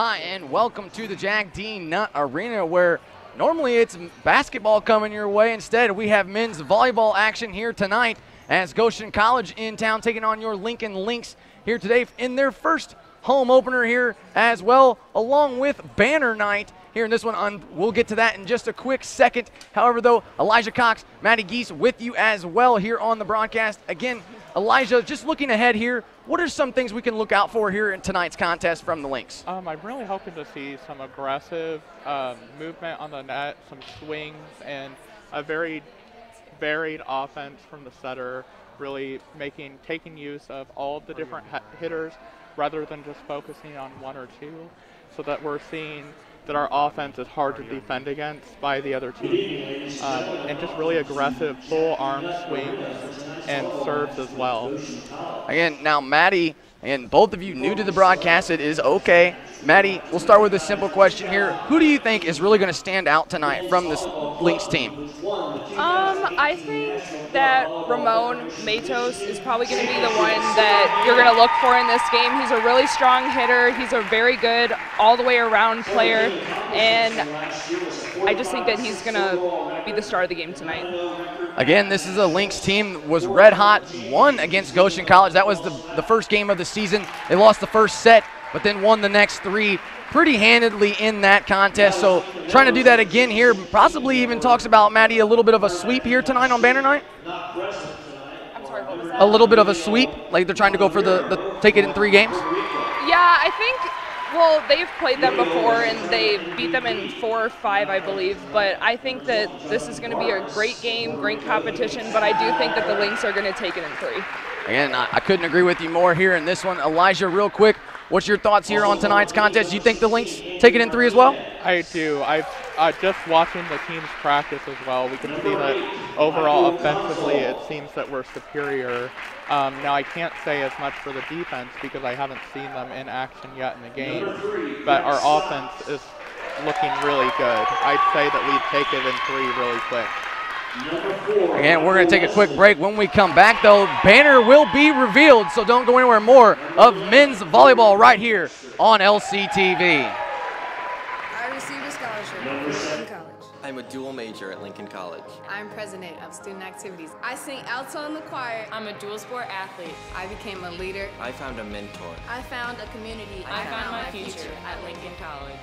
Hi, and welcome to the Jack Dean Nutt Arena where normally it's basketball coming your way. Instead, we have men's volleyball action here tonight as Goshen College in town taking on your Lincoln Lynx here today in their first home opener here as well, along with Banner Night here in this one. On, we'll get to that in just a quick second. However, though, Elijah Cox, Mattie Giese with you as well here on the broadcast. Again, Elijah, just looking ahead here, what are some things we can look out for here in tonight's contest from the Lynx? Um, I'm really hoping to see some aggressive um, movement on the net, some swings, and a very varied offense from the setter. Really making taking use of all the different hitters rather than just focusing on one or two, so that we're seeing that our offense is hard to defend against by the other team, um, and just really aggressive full arm swings and serves as well. Again, now Mattie and both of you new to the broadcast, it is okay. Mattie, we'll start with a simple question here. Who do you think is really going to stand out tonight from this Lynx team? Um, I think that Ramon Matos is probably going to be the one that you're going to look for in this game. He's a really strong hitter. He's a very good all the way around player, and I just think that he's going to be the star of the game tonight. Again, this is a Lynx team was red hot, won against Goshen College. That was the, the first game of the season. They lost the first set, but then won the next three pretty handedly in that contest. So trying to do that again here, possibly even talks about Mattie a little bit of a sweep here tonight on Banner Night. Sorry, a little bit of a sweep, like they're trying to go for the, the take it in three games. Yeah, I think well, they've played them before and they beat them in four or five, I believe. But I think that this is going to be a great game, great competition. But I do think that the Lynx are going to take it in three. Again, I couldn't agree with you more here in this one. Elijah, real quick, what's your thoughts here on tonight's contest? Do you think the Lynx take it in three as well? I do. I uh, just watching the teams practice as well, we can see that overall offensively it seems that we're superior. Um, now I can't say as much for the defense because I haven't seen them in action yet in the game, but our offense is looking really good. I'd say that we take it in three really quick. Again, we're going to take a quick break. When we come back, though, banner will be revealed, so don't go anywhere more of men's volleyball right here on LCTV. I received a scholarship from Lincoln College. I'm a dual major at Lincoln College. I'm president of student activities. I sing alto in the choir. I'm a dual sport athlete. I became a leader. I found a mentor. I found a community. I, I found, found, my future, future at Lincoln College.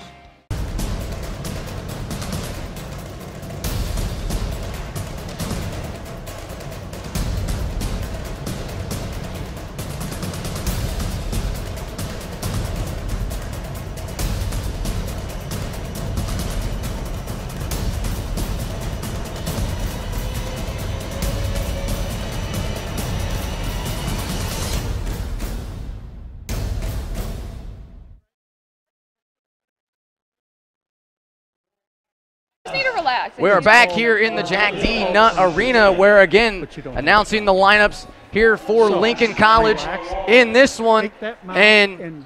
Relax. We are back here in the Jack D. Nutt Arena, where again announcing the lineups here for Lincoln College in this one. And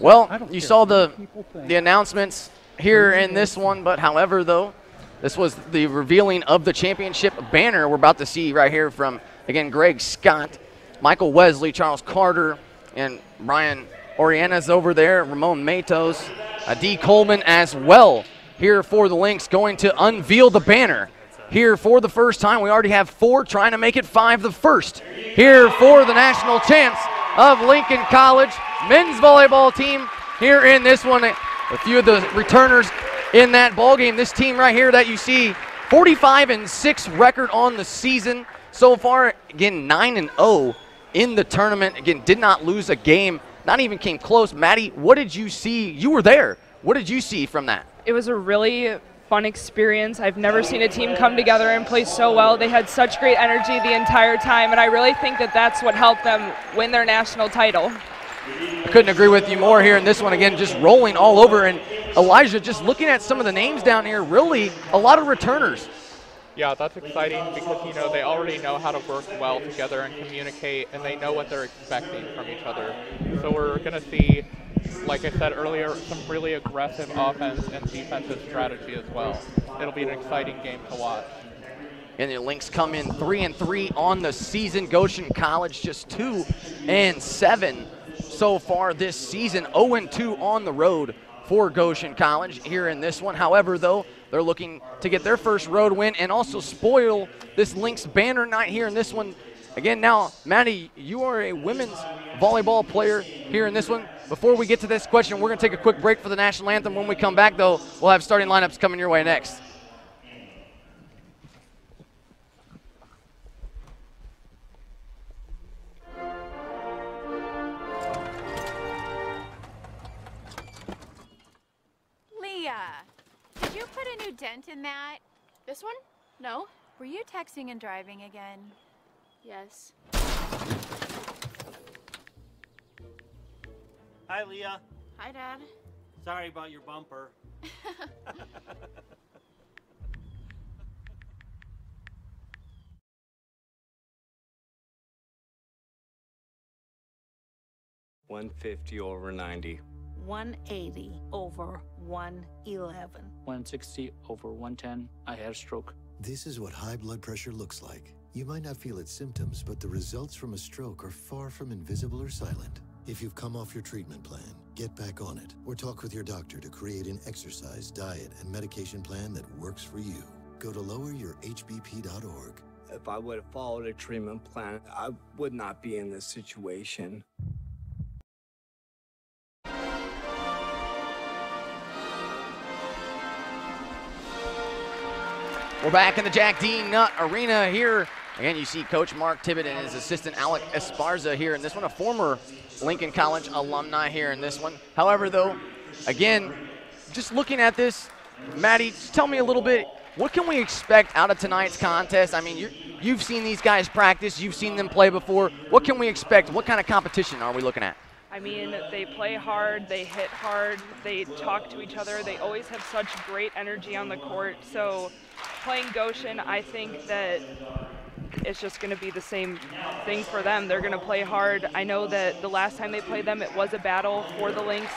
well, you saw the the announcements here in this one, but however, though, this was the revealing of the championship banner we're about to see right here from again Greg Scott, Michael Wesley, Charles Carter, and Brian Oriana's over there, Ramon Matos, D. Coleman as well here for the Lynx going to unveil the banner. Here for the first time, we already have four, trying to make it five the first. Here for the national chance of Lincoln College men's volleyball team here in this one. A few of the returners in that ball game. This team right here that you see, 45 and 6 record on the season so far. Again, 9 and 0 in the tournament. Again, did not lose a game. Not even came close. Mattie, what did you see? You were there. What did you see from that? It was a really fun experience. I've never seen a team come together and play so well. They had such great energy the entire time, and I really think that that's what helped them win their national title. I couldn't agree with you more here in this one. Again, just rolling all over. And Elijah, just looking at some of the names down here, really a lot of returners. Yeah, that's exciting because, you know, they already know how to work well together and communicate, and they know what they're expecting from each other. So we're going to see like I said earlier, some really aggressive offense and defensive strategy as well. It'll be an exciting game to watch. And the Lynx come in three and three on the season. Goshen College just two and seven so far this season. 0 and two on the road for Goshen College here in this one. However, though, they're looking to get their first road win and also spoil this Lynx banner night here in this one. Again, now, Mattie, you are a women's volleyball player here in this one. Before we get to this question, we're going to take a quick break for the national anthem. When we come back, though, we'll have starting lineups coming your way next. Leah, Did you put a new dent in that? This one? No. Were you texting and driving again? Yes. Hi, Leah. Hi, Dad. Sorry about your bumper. One fifty over ninety. 180 over 111. 160 over 110. I had a stroke. This is what high blood pressure looks like. You might not feel its symptoms, but the results from a stroke are far from invisible or silent. If you've come off your treatment plan, get back on it or talk with your doctor to create an exercise, diet, and medication plan that works for you. Go to loweryourhbp.org. If I would have followed a treatment plan, I would not be in this situation. We're back in the Jack D. Nutt Arena here. Again, you see Coach Mark Tibbett and his assistant Alec Esparza here in this one, a former Lincoln College alumni here in this one. However, though, again, just looking at this, Mattie, tell me a little bit, what can we expect out of tonight's contest? I mean, you have seen these guys practice, you've seen them play before. What can we expect? What kind of competition are we looking at? I mean, they play hard, they hit hard, they talk to each other, they always have such great energy on the court. So playing Goshen, I think that it's just going to be the same thing for them. They're going to play hard. I know that the last time they played them, it was a battle for the Lynx.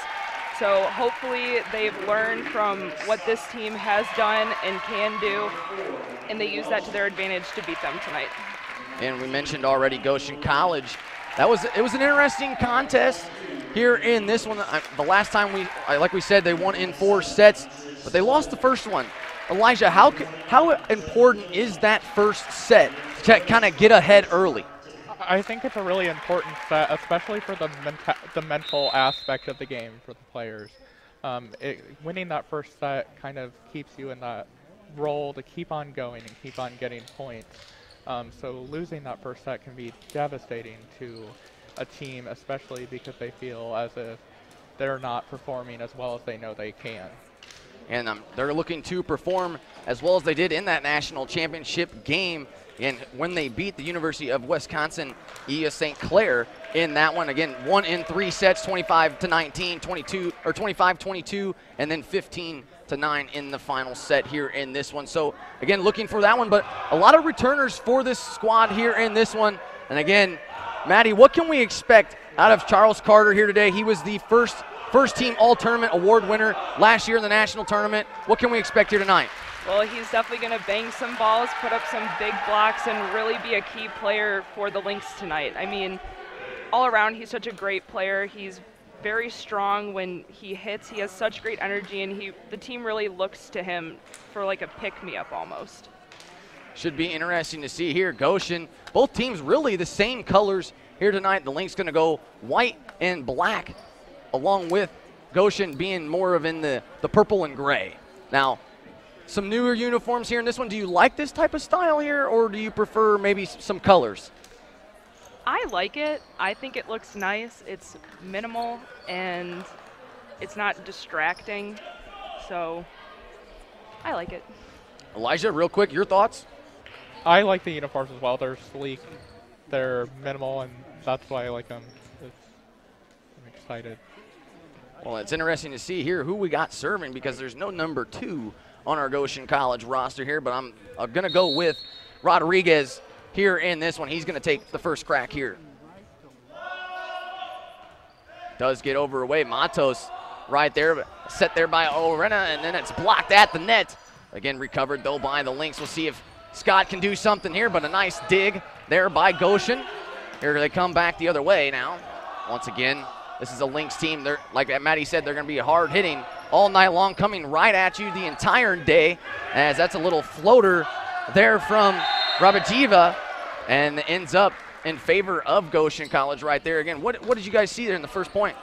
So hopefully they've learned from what this team has done and can do, and they use that to their advantage to beat them tonight. And we mentioned already Goshen College. That was it was an interesting contest here in this one. The last time we, like we said, they won in four sets, but they lost the first one. Elijah, how, how important is that first set to kind of get ahead early? I think it's a really important set, especially for the, the mental aspect of the game for the players. Um, it, winning that first set kind of keeps you in that role to keep on going and keep on getting points. Um, so losing that first set can be devastating to a team, especially because they feel as if they're not performing as well as they know they can and um, they're looking to perform as well as they did in that national championship game. And when they beat the University of Wisconsin ES St. Clair in that one, again, one in three sets, 25 to 19, 22 or 25 22, and then 15 to 9 in the final set here in this one. So again, looking for that one, but a lot of returners for this squad here in this one. And again, Mattie, what can we expect out of Charles Carter here today? He was the first first team all tournament award winner last year in the national tournament. What can we expect here tonight? Well, he's definitely going to bang some balls, put up some big blocks, and really be a key player for the Lynx tonight. I mean, all around, he's such a great player. He's very strong when he hits. He has such great energy, and he the team really looks to him for like a pick-me-up almost. Should be interesting to see here. Goshen, both teams really the same colors here tonight. The Lynx going to go white and black along with Goshen being more of in the, the purple and gray. Now, some newer uniforms here in this one. Do you like this type of style here, or do you prefer maybe some colors? I like it. I think it looks nice. It's minimal and it's not distracting. So I like it. Elijah, real quick, your thoughts? I like the uniforms as well. They're sleek, they're minimal, and that's why I like them. It's, I'm excited. Well, it's interesting to see here who we got serving because there's no number two on our Goshen College roster here, but I'm, I'm going to go with Rodriguez here in this one. He's going to take the first crack here. Does get over away. Matos right there, set there by Oriana, and then it's blocked at the net. Again, recovered though by the Lynx. We'll see if Scott can do something here, but a nice dig there by Goshen. Here they come back the other way now. Once again, this is a Lynx team. They're like Mattie said, they're going to be hard hitting. all night long, coming right at you the entire day, as that's a little floater there from Rabajiva, and ends up in favor of Goshen College right there. Again, what, what did you guys see there in the first point?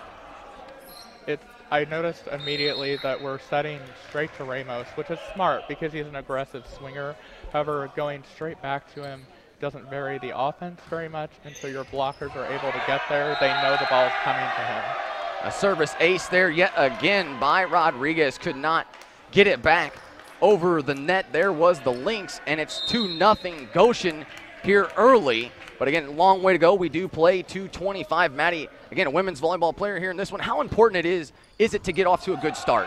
It, I noticed immediately that we're setting straight to Ramos, which is smart because he's an aggressive swinger. However, going straight back to him doesn't vary the offense very much, and so your blockers are able to get there. They know the ball is coming to him. A service ace there yet again by Rodriguez. Could not get it back over the net. There was the Lynx, and it's 2 nothing Goshen here early. But again, long way to go. We do play 225. Mattie, again, a women's volleyball player here in this one. How important it is, is it to get off to a good start?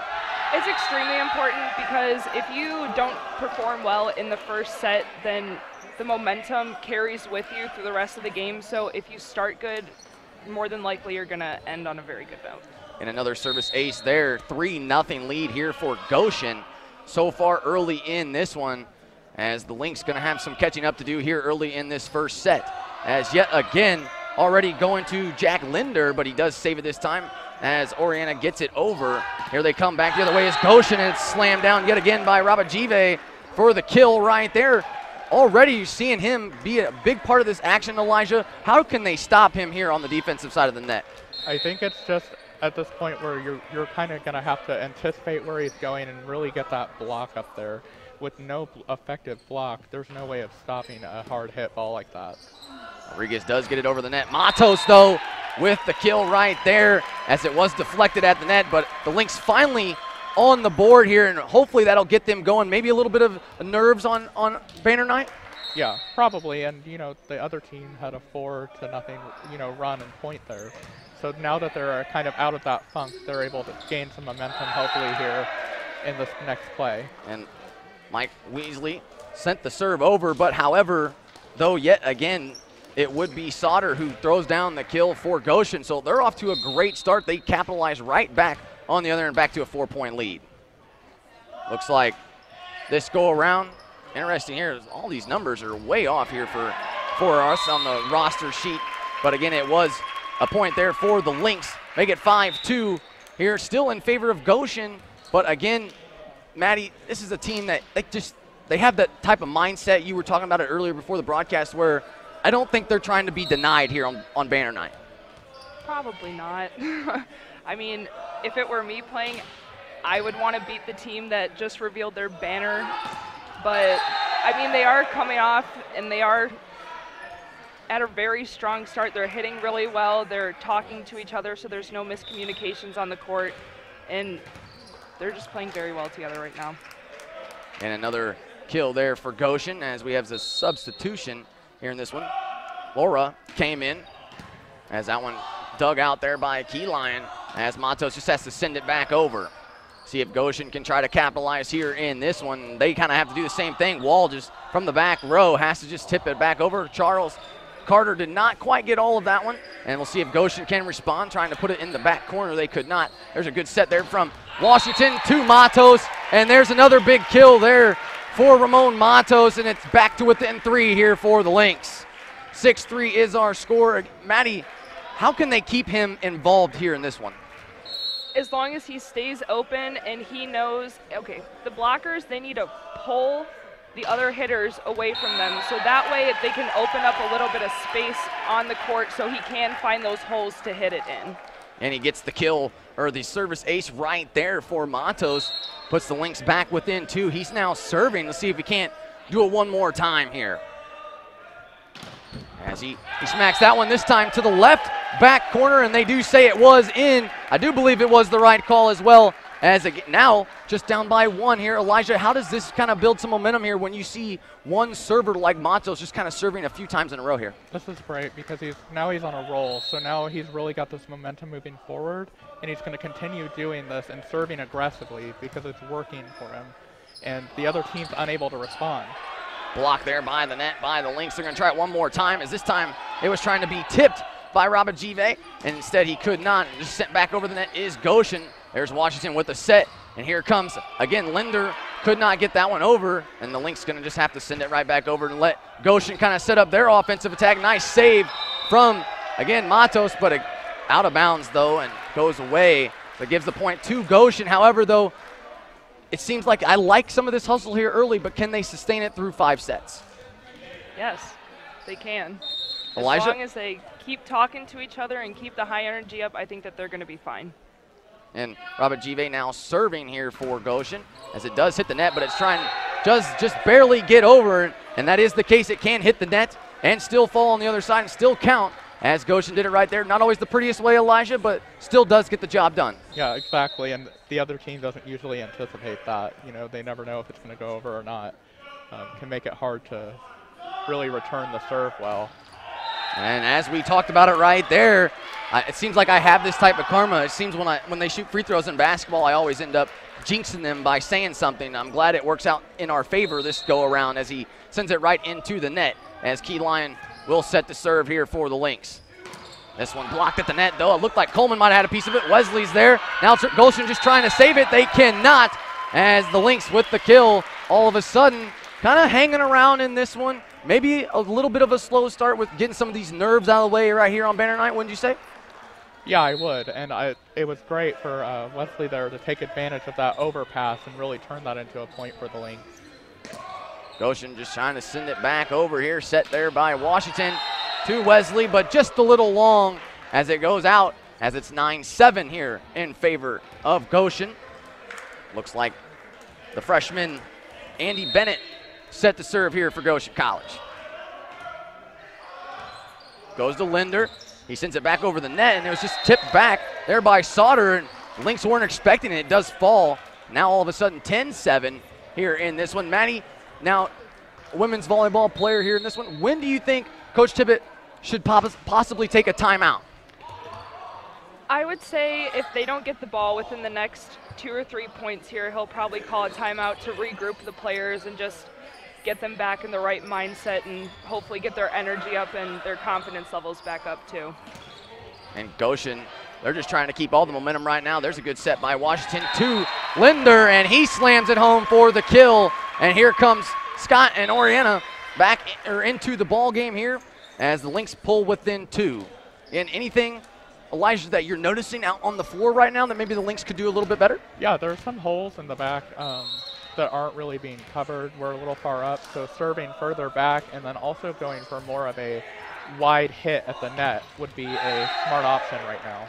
It's extremely important because if you don't perform well in the first set, then the momentum carries with you through the rest of the game. So if you start good, more than likely you're going to end on a very good note. And another service ace there. 3 nothing lead here for Goshen so far early in this one as the Lynx going to have some catching up to do here early in this first set. As yet again, already going to Jack Linder, but he does save it this time as Oriana gets it over. Here they come back the other way is Goshen, and it's slammed down yet again by Rabajive for the kill right there. Already you're seeing him be a big part of this action, Elijah. How can they stop him here on the defensive side of the net? I think it's just at this point where you're, you're kind of going to have to anticipate where he's going and really get that block up there. With no effective block, there's no way of stopping a hard hit ball like that. Rodriguez does get it over the net. Matos, though, with the kill right there as it was deflected at the net, but the Lynx finally on the board here, and hopefully that'll get them going. Maybe a little bit of nerves on, on Banner Night? Yeah, probably. And, you know, the other team had a four to nothing, you know, run and point there. So now that they're kind of out of that funk, they're able to gain some momentum, hopefully, here in this next play. And Mike Wesley sent the serve over, but however, though yet again, it would be Sauter who throws down the kill for Goshen. So they're off to a great start. They capitalize right back on the other end, back to a four-point lead. Looks like this go around. Interesting here, all these numbers are way off here for, for us on the roster sheet. But again, it was a point there for the Lynx. Make it 5-2 here, still in favor of Goshen. But again, Mattie, this is a team that they just they have that type of mindset. You were talking about it earlier before the broadcast where I don't think they're trying to be denied here on, on Banner Night. Probably not. I mean, if it were me playing, I would want to beat the team that just revealed their banner. But, I mean, they are coming off and they are at a very strong start. They're hitting really well. They're talking to each other, so there's no miscommunications on the court. And they're just playing very well together right now. And another kill there for Goshen as we have the substitution here in this one. Laura came in as that one dug out there by Key Lion as Matos just has to send it back over. See if Goshen can try to capitalize here in this one. They kind of have to do the same thing. Wall just from the back row has to just tip it back over. Charles Carter did not quite get all of that one. And we'll see if Goshen can respond, trying to put it in the back corner. They could not. There's a good set there from Washington to Matos. And there's another big kill there for Ramon Matos. And it's back to within three here for the Lynx. 6 3 is our score. Mattie, how can they keep him involved here in this one? As long as he stays open and he knows, okay, the blockers, they need to pull the other hitters away from them. So that way they can open up a little bit of space on the court so he can find those holes to hit it in. And he gets the kill, or the service ace right there for Matos. Puts the links back within two. He's now serving. Let's see if he can't do it one more time here. As he, he smacks that one this time to the left back corner, and they do say it was in. I do believe it was the right call as well. As again, now just down by one here, Elijah. How does this kind of build some momentum here when you see one server like Matos just kind of serving a few times in a row here? This is great because he's now he's on a roll. So now he's really got this momentum moving forward, and he's going to continue doing this and serving aggressively because it's working for him, and the other team's unable to respond. Block there by the net by the Lynx. They're going to try it one more time. As this time it was trying to be tipped by Robert Rabajive, and instead he could not. Just sent back over the net is Goshen. There's Washington with a set, and here comes again Linder. Could not get that one over, and the Lynx going to just have to send it right back over and let Goshen kind of set up their offensive attack. Nice save from again Matos, but out of bounds though, and goes away that gives the point to Goshen. However, though, it seems like I like some of this hustle here early, but can they sustain it through five sets? Yes, they can. Elijah? As long as they keep talking to each other and keep the high energy up, I think that they're going to be fine. And Robert Give now serving here for Goshen as it does hit the net, but it's trying does just barely get over, and that is the case. It can hit the net and still fall on the other side and still count as Goshen did it right there. Not always the prettiest way, Elijah, but still does get the job done. Yeah, exactly. And the other team doesn't usually anticipate that. You know, they never know if it's going to go over or not. Um, can make it hard to really return the serve well. And as we talked about it right there, uh, it seems like I have this type of karma. It seems when I when they shoot free throws in basketball, I always end up jinxing them by saying something. I'm glad it works out in our favor this go around as he sends it right into the net. As Key Lion will set the serve here for the Lynx. This one blocked at the net, though. It looked like Coleman might have had a piece of it. Wesley's there. Now Goshen just trying to save it. They cannot as the Lynx with the kill all of a sudden kind of hanging around in this one. Maybe a little bit of a slow start with getting some of these nerves out of the way right here on banner night, wouldn't you say? Yeah, I would. And I, it was great for uh, Wesley there to take advantage of that overpass and really turn that into a point for the Lynx. Goshen just trying to send it back over here, set there by Washington to Wesley, but just a little long as it goes out as it's 9-7 here in favor of Goshen. Looks like the freshman Andy Bennett set to serve here for Goshen College. Goes to Linder. He sends it back over the net, and it was just tipped back there by Sauter, and Lynx weren't expecting it. It does fall. Now all of a sudden 10-7 here in this one. Mattie, now women's volleyball player here in this one. When do you think Coach Tippett should possibly take a timeout? I would say if they don't get the ball within the next two or three points here, he'll probably call a timeout to regroup the players and just get them back in the right mindset and hopefully get their energy up and their confidence levels back up too. And Goshen, they're just trying to keep all the momentum right now. There's a good set by Washington to Linder, and he slams it home for the kill. And here comes Scott and Oriana back or into the ball game here as the Lynx pull within two. And anything, Elijah, that you're noticing out on the floor right now that maybe the Lynx could do a little bit better? Yeah, there are some holes in the back um, that aren't really being covered. We're a little far up, so serving further back and then also going for more of a wide hit at the net would be a smart option right now.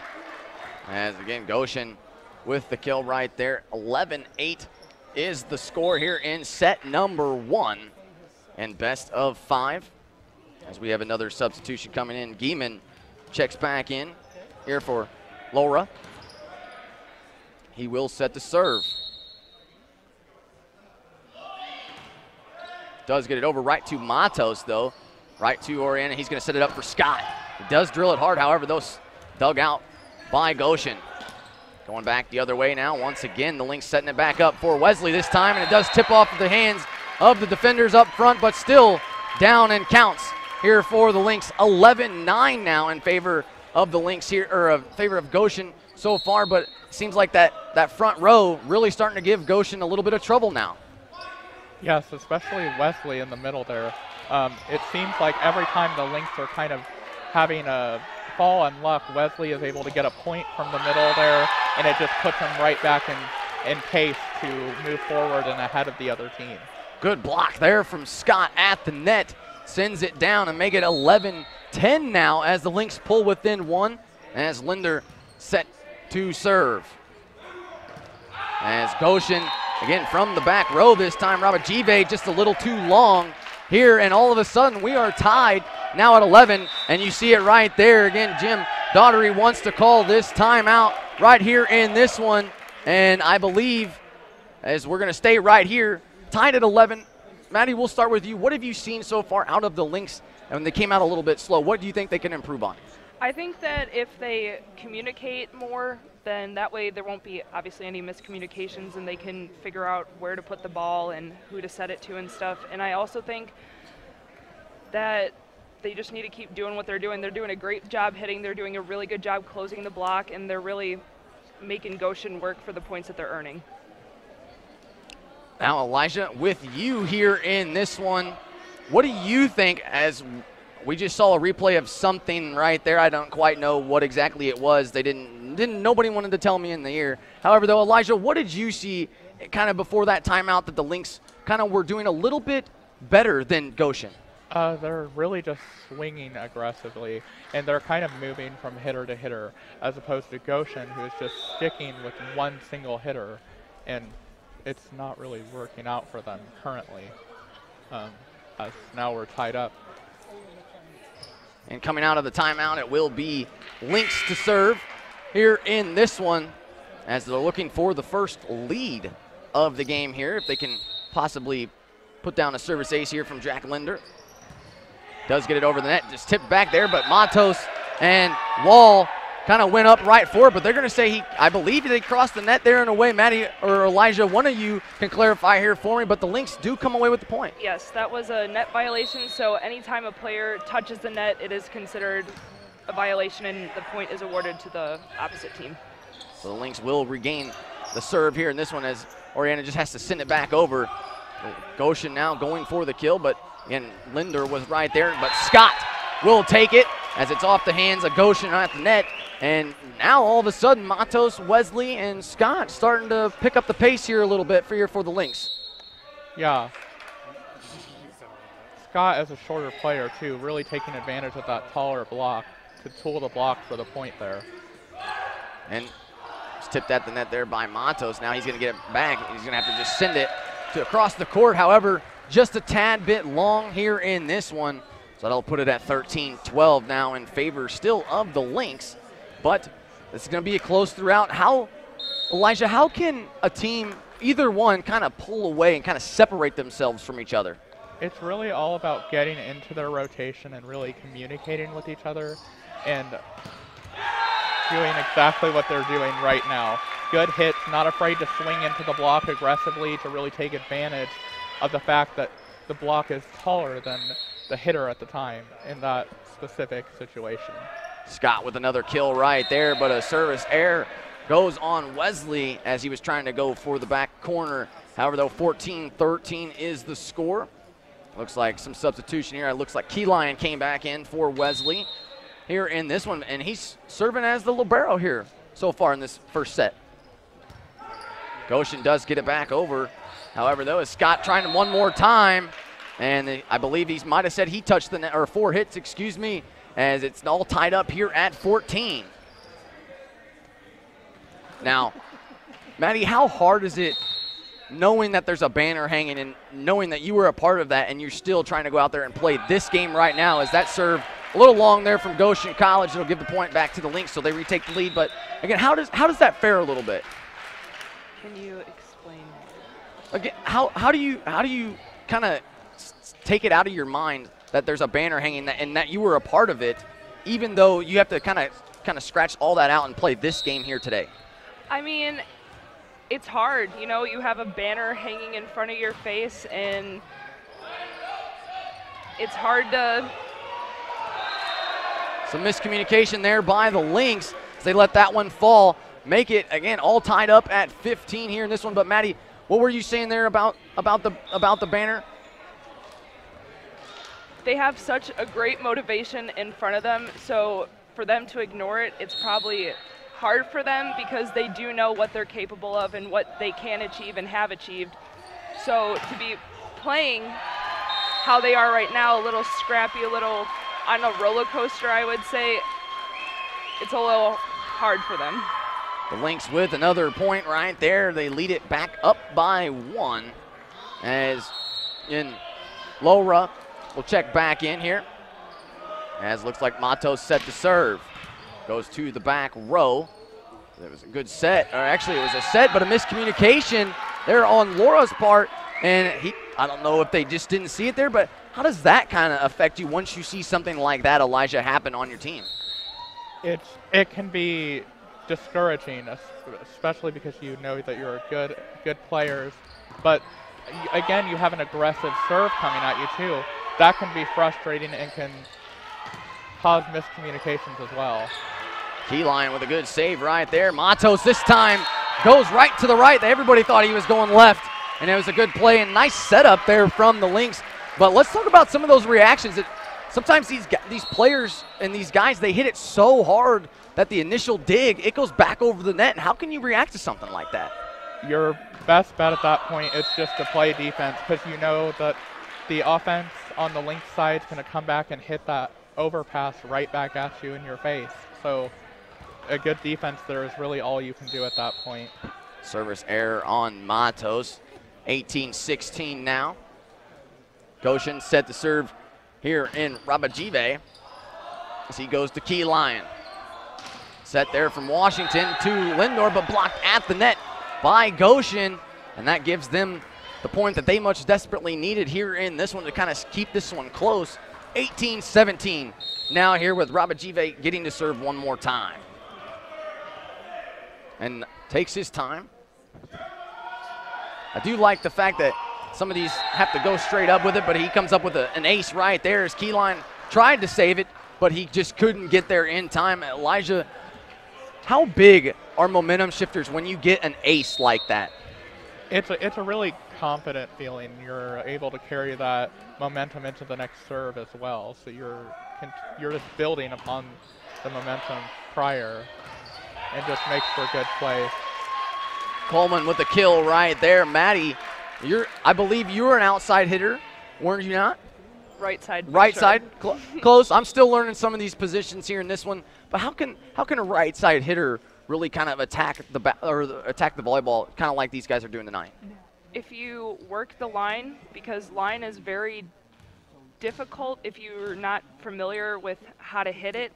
As again, Goshen with the kill right there. 11-8 is the score here in set number one. And best of five as we have another substitution coming in. Gieman checks back in here for Laura. He will set the serve. Does get it over right to Matos, though. Right to Oriana. He's going to set it up for Scott. He does drill it hard, however, those dug out by Goshen. Going back the other way now. Once again, the Lynx setting it back up for Wesley this time, and it does tip off the hands of the defenders up front, but still down and counts here for the Lynx. 11-9 now in favor of the Lynx here, or in favor of Goshen so far, but seems like that, that front row really starting to give Goshen a little bit of trouble now. Yes, especially Wesley in the middle there. Um, it seems like every time the Lynx are kind of having a fall and luck, Wesley is able to get a point from the middle there, and it just puts him right back in, in pace to move forward and ahead of the other team. Good block there from Scott at the net. Sends it down and make it 11-10 now as the Lynx pull within one as Linder set to serve. As Goshen Again, from the back row this time, Robert Give just a little too long here, and all of a sudden we are tied now at 11, and you see it right there. Again, Jim Daughtery wants to call this timeout right here in this one, and I believe as we're going to stay right here, tied at 11. Mattie, we'll start with you. What have you seen so far out of the Lynx? And they came out a little bit slow. What do you think they can improve on? I think that if they communicate more, then that way there won't be obviously any miscommunications and they can figure out where to put the ball and who to set it to and stuff. And I also think that they just need to keep doing what they're doing. They're doing a great job hitting, they're doing a really good job closing the block, and they're really making Goshen work for the points that they're earning. Now, Elijah, with you here in this one, what do you think as we just saw a replay of something right there. I don't quite know what exactly it was. They didn't didn't nobody wanted to tell me in the ear. However, though, Elijah, what did you see kind of before that timeout that the Lynx kind of were doing a little bit better than Goshen? Uh, they're really just swinging aggressively, and they're kind of moving from hitter to hitter, as opposed to Goshen, who is just sticking with one single hitter, and it's not really working out for them currently. Um, as now we're tied up. And coming out of the timeout, it will be Lynx to serve here in this one, as they're looking for the first lead of the game here, if they can possibly put down a service ace here from Jack Linder. Does get it over the net, just tipped back there, but Matos and Wall kind of went up right for it, but they're going to say he, I believe they crossed the net there in a way. Mattie or Elijah, one of you can clarify here for me, but the Lynx do come away with the point. Yes, that was a net violation, so anytime a player touches the net, it is considered a violation and the point is awarded to the opposite team. So the Lynx will regain the serve here in this one as Oriana just has to send it back over. Goshen now going for the kill, but Again, Linder was right there, but Scott will take it as it's off the hands of Goshen at the net. And now all of a sudden, Matos, Wesley, and Scott starting to pick up the pace here a little bit for here for the Lynx. Yeah. Scott, as a shorter player too, really taking advantage of that taller block to tool the block for the point there. And it's tipped at the net there by Matos. Now he's going to get it back. He's going to have to just send it to across the court. However, just a tad bit long here in this one. So that'll put it at 13-12 now in favor still of the Lynx. But it's going to be a close throughout. How, Elijah, how can a team, either one, kind of pull away and kind of separate themselves from each other? It's really all about getting into their rotation and really communicating with each other and doing exactly what they're doing right now. Good hits, not afraid to swing into the block aggressively to really take advantage of the fact that the block is taller than the hitter at the time in that specific situation. Scott with another kill right there, but a service error goes on Wesley as he was trying to go for the back corner. However, though, 14-13 is the score. Looks like some substitution here. It looks like Key Lion came back in for Wesley here in this one, and he's serving as the libero here so far in this first set. Goshen does get it back over However, though, is Scott trying one more time, and I believe he might have said he touched the net, or four hits, excuse me, as it's all tied up here at 14. Now, Mattie, how hard is it knowing that there's a banner hanging and knowing that you were a part of that and you're still trying to go out there and play this game right now? Is that serve a little long there from Goshen College? It'll give the point back to the Lynx, so they retake the lead. But again, how does how does that fare a little bit? Can you explain? Again, how, how do you how do you kind of take it out of your mind that there's a banner hanging that, and that you were a part of it, even though you have to kind of kind of scratch all that out and play this game here today? I mean, it's hard. You know, you have a banner hanging in front of your face, and it's hard to. Some miscommunication there by the Lynx as they let that one fall. Make it again all tied up at 15 here in this one. But Mattie, what were you saying there about about the about the banner? They have such a great motivation in front of them, so for them to ignore it, it's probably hard for them because they do know what they're capable of and what they can achieve and have achieved. So to be playing how they are right now, a little scrappy, a little on a roller coaster, I would say, it's a little hard for them. The Lynx with another point right there. They lead it back up by one as in Laura will check back in here. As looks like Matos set to serve. Goes to the back row. It was a good set, or actually it was a set, but a miscommunication there on Laura's part. And he, I don't know if they just didn't see it there, but how does that kind of affect you once you see something like that, Elijah, happen on your team? It's, it can be discouraging, especially because you know that you're good good players. But again, you have an aggressive serve coming at you too. That can be frustrating and can cause miscommunications as well. Keyline with a good save right there. Matos this time goes right to the right. Everybody thought he was going left, and it was a good play and nice setup there from the Lynx. But let's talk about some of those reactions. That sometimes these these players and these guys they hit it so hard that the initial dig it goes back over the net. And How can you react to something like that? Your best bet at that point is just to play defense because you know that the offense on the link side is going to come back and hit that overpass right back at you in your face. So a good defense there is really all you can do at that point. Service error on Matos. 18-16 now. Goshen set to serve here in Rabajive as he goes to Key Lion. Set there from Washington to Linder, but blocked at the net by Goshen, and that gives them the point that they much desperately needed here in this one to kind of keep this one close. 18-17 now here with Rabajive getting to serve one more time. And takes his time. I do like the fact that some of these have to go straight up with it, but he comes up with a, an ace right there as Keyline tried to save it, but he just couldn't get there in time. Elijah, how big are momentum shifters when you get an ace like that? It's a, it's a really confident feeling. You're able to carry that momentum into the next serve as well. So you're you're just building upon the momentum prior and just makes for a good play. Coleman with the kill right there. Mattie, you're I believe you were an outside hitter, weren't you not? Right side. Right sure. side, Cl close. I'm still learning some of these positions here in this one. But how can how can a right side hitter really kind of attack the or attack the volleyball, kind of like these guys are doing tonight? If you work the line, because line is very difficult if you're not familiar with how to hit it,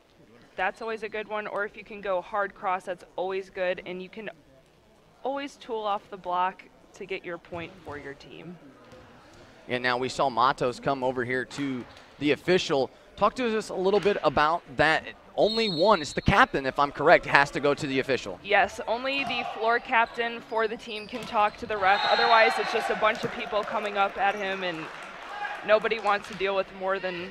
that's always a good one. Or if you can go hard cross, that's always good. And you can always tool off the block to get your point for your team. And now we saw Matos come over here to the official. Talk to us a little bit about that. Only one, it's the captain, if I'm correct, has to go to the official. Yes, only the floor captain for the team can talk to the ref. Otherwise, it's just a bunch of people coming up at him, and nobody wants to deal with more than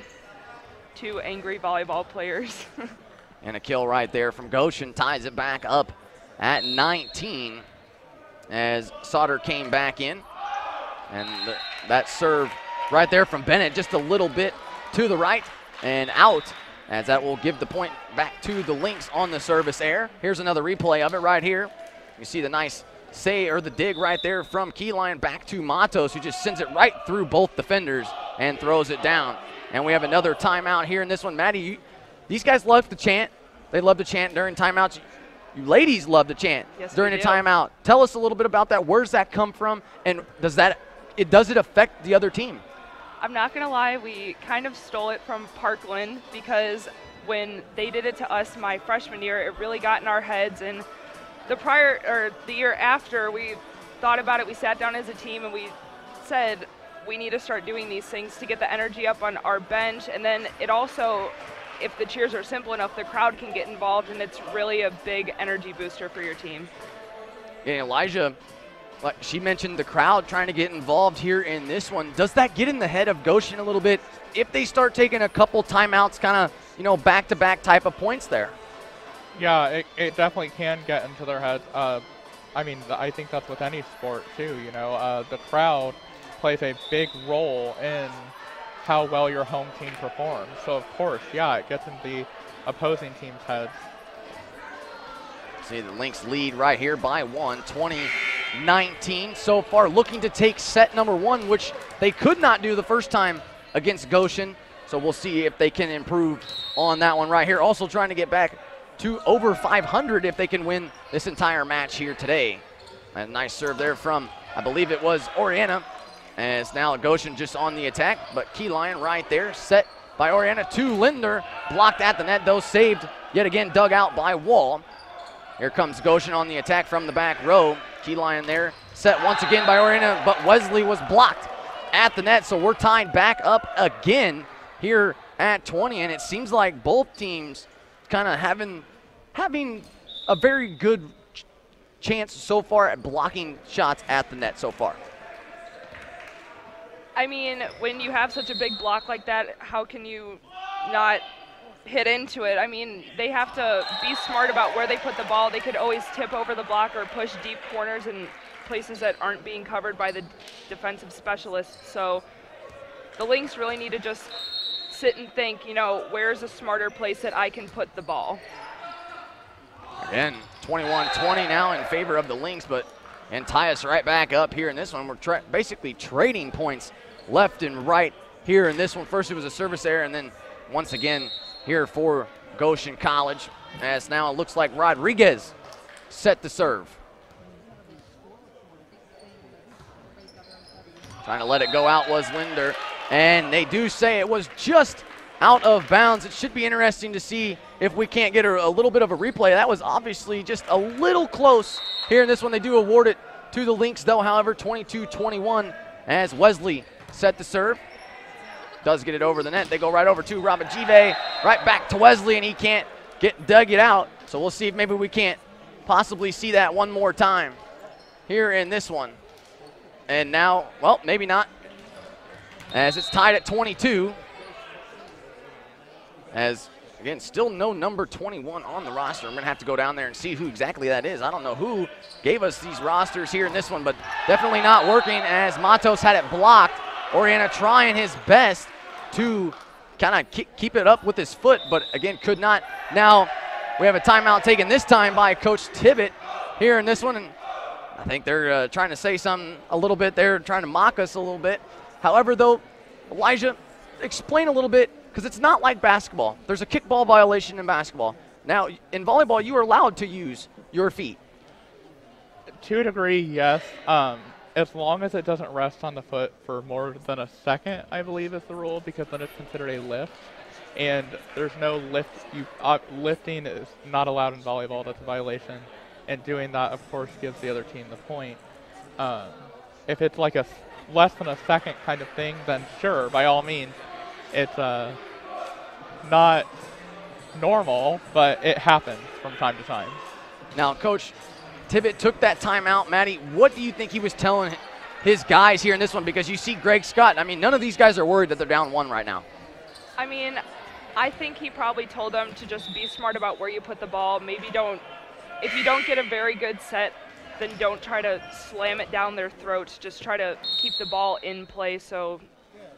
two angry volleyball players. and a kill right there from Goshen ties it back up at 19 as Sauter came back in. And the, that serve right there from Bennett just a little bit to the right and out as that will give the point back to the Lynx on the service air. Here's another replay of it right here. You see the nice say or the dig right there from Keyline back to Matos who just sends it right through both defenders and throws it down. And we have another timeout here in this one. Mattie, you, these guys love to chant. They love to chant during timeouts. You ladies love to chant yes, during a timeout. Tell us a little bit about that. Where's that come from? And does that it does it affect the other team? I'm not gonna lie, we kind of stole it from Parkland because when they did it to us my freshman year, it really got in our heads. And the prior or the year after, we thought about it. We sat down as a team and we said we need to start doing these things to get the energy up on our bench. And then it also, if the cheers are simple enough, the crowd can get involved, and it's really a big energy booster for your team. Yeah, Elijah like she mentioned the crowd trying to get involved here in this one. Does that get in the head of Goshen a little bit if they start taking a couple timeouts, kind of, you know, back to back type of points there? Yeah, it, it definitely can get into their heads. Uh, I mean, I think that's with any sport too, you know. Uh, the crowd plays a big role in how well your home team performs. So, of course, yeah, it gets in the opposing team's heads. See the Lynx lead right here by one, 20-19 so far, looking to take set number one, which they could not do the first time against Goshen. So we'll see if they can improve on that one right here. Also trying to get back to over 500 if they can win this entire match here today. A nice serve there from, I believe it was Oriana. As now Goshen just on the attack, but Key Lion right there, set by Oriana to Linder. Blocked at the net though, saved yet again, dug out by Wall. Here comes Goshen on the attack from the back row. Key Lion there, set once again by Oriana, but Wesley was blocked at the net, so we're tied back up again here at 20, and it seems like both teams kind of having having a very good ch chance so far at blocking shots at the net so far. I mean, when you have such a big block like that, how can you not hit into it. I mean, they have to be smart about where they put the ball. They could always tip over the block or push deep corners in places that aren't being covered by the defensive specialists. So the Lynx really need to just sit and think, you know, where's a smarter place that I can put the ball. Again, 21-20 now in favor of the Lynx, but and tie us right back up here in this one. We're tra basically trading points left and right here in this one. First it was a service error, and then once again here for Goshen College, as now it looks like Rodriguez set to serve. Trying to let it go out was Linder, and they do say it was just out of bounds. It should be interesting to see if we can't get a, a, little bit of a replay. That was obviously just a little close here in this one. They do award it to the Lynx, though, however, 22-21 as Wesley set to serve. Does get it over the net. They go right over to Rabajive, right back to Wesley, and he can't get dug it out. So we'll see if maybe we can't possibly see that one more time here in this one. And now, well, maybe not, as it's tied at 22. As, again, still no number 21 on the roster. I'm going to have to go down there and see who exactly that is. I don't know who gave us these rosters here in this one, but definitely not working as Matos had it blocked. Oriana trying his best to kind of keep it up with his foot, but again, could not. Now, we have a timeout taken this time by Coach Tibbet here in this one, and I think they're uh, trying to say something a little bit They're trying to mock us a little bit. However, though, Elijah, explain a little bit, because it's not like basketball. There's a kickball violation in basketball. Now, in volleyball, you are allowed to use your feet. To a degree, yes. Um, as long as it doesn't rest on the foot for more than a second, I believe is the rule, because then it's considered a lift. And there's no lift. You uh, lifting is not allowed in volleyball. That's a violation. And doing that, of course, gives the other team the point. Um, if it's like a less than a second kind of thing, then sure, by all means, it's uh, not normal, but it happens from time to time. Now, Coach, Tibbet took that timeout. Mattie, what do you think he was telling his guys here in this one? Because you see Greg Scott. I mean, none of these guys are worried that they're down one right now. I mean, I think he probably told them to just be smart about where you put the ball. Maybe don't, if you don't get a very good set, then don't try to slam it down their throats. Just try to keep the ball in play so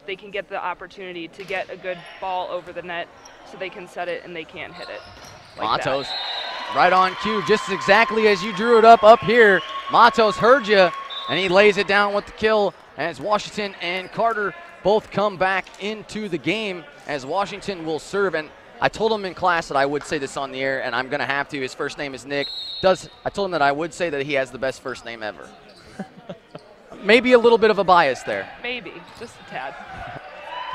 they can get the opportunity to get a good ball over the net so they can set it and they can't hit it. Like Matos Right on cue, just exactly as you drew it up up here. Matos heard you, and he lays it down with the kill as Washington and Carter both come back into the game as Washington will serve. And I told him in class that I would say this on the air, and I'm going to have to. His first name is Nick. Does I told him that I would say that he has the best first name ever. Maybe a little bit of a bias there. Maybe, just a tad.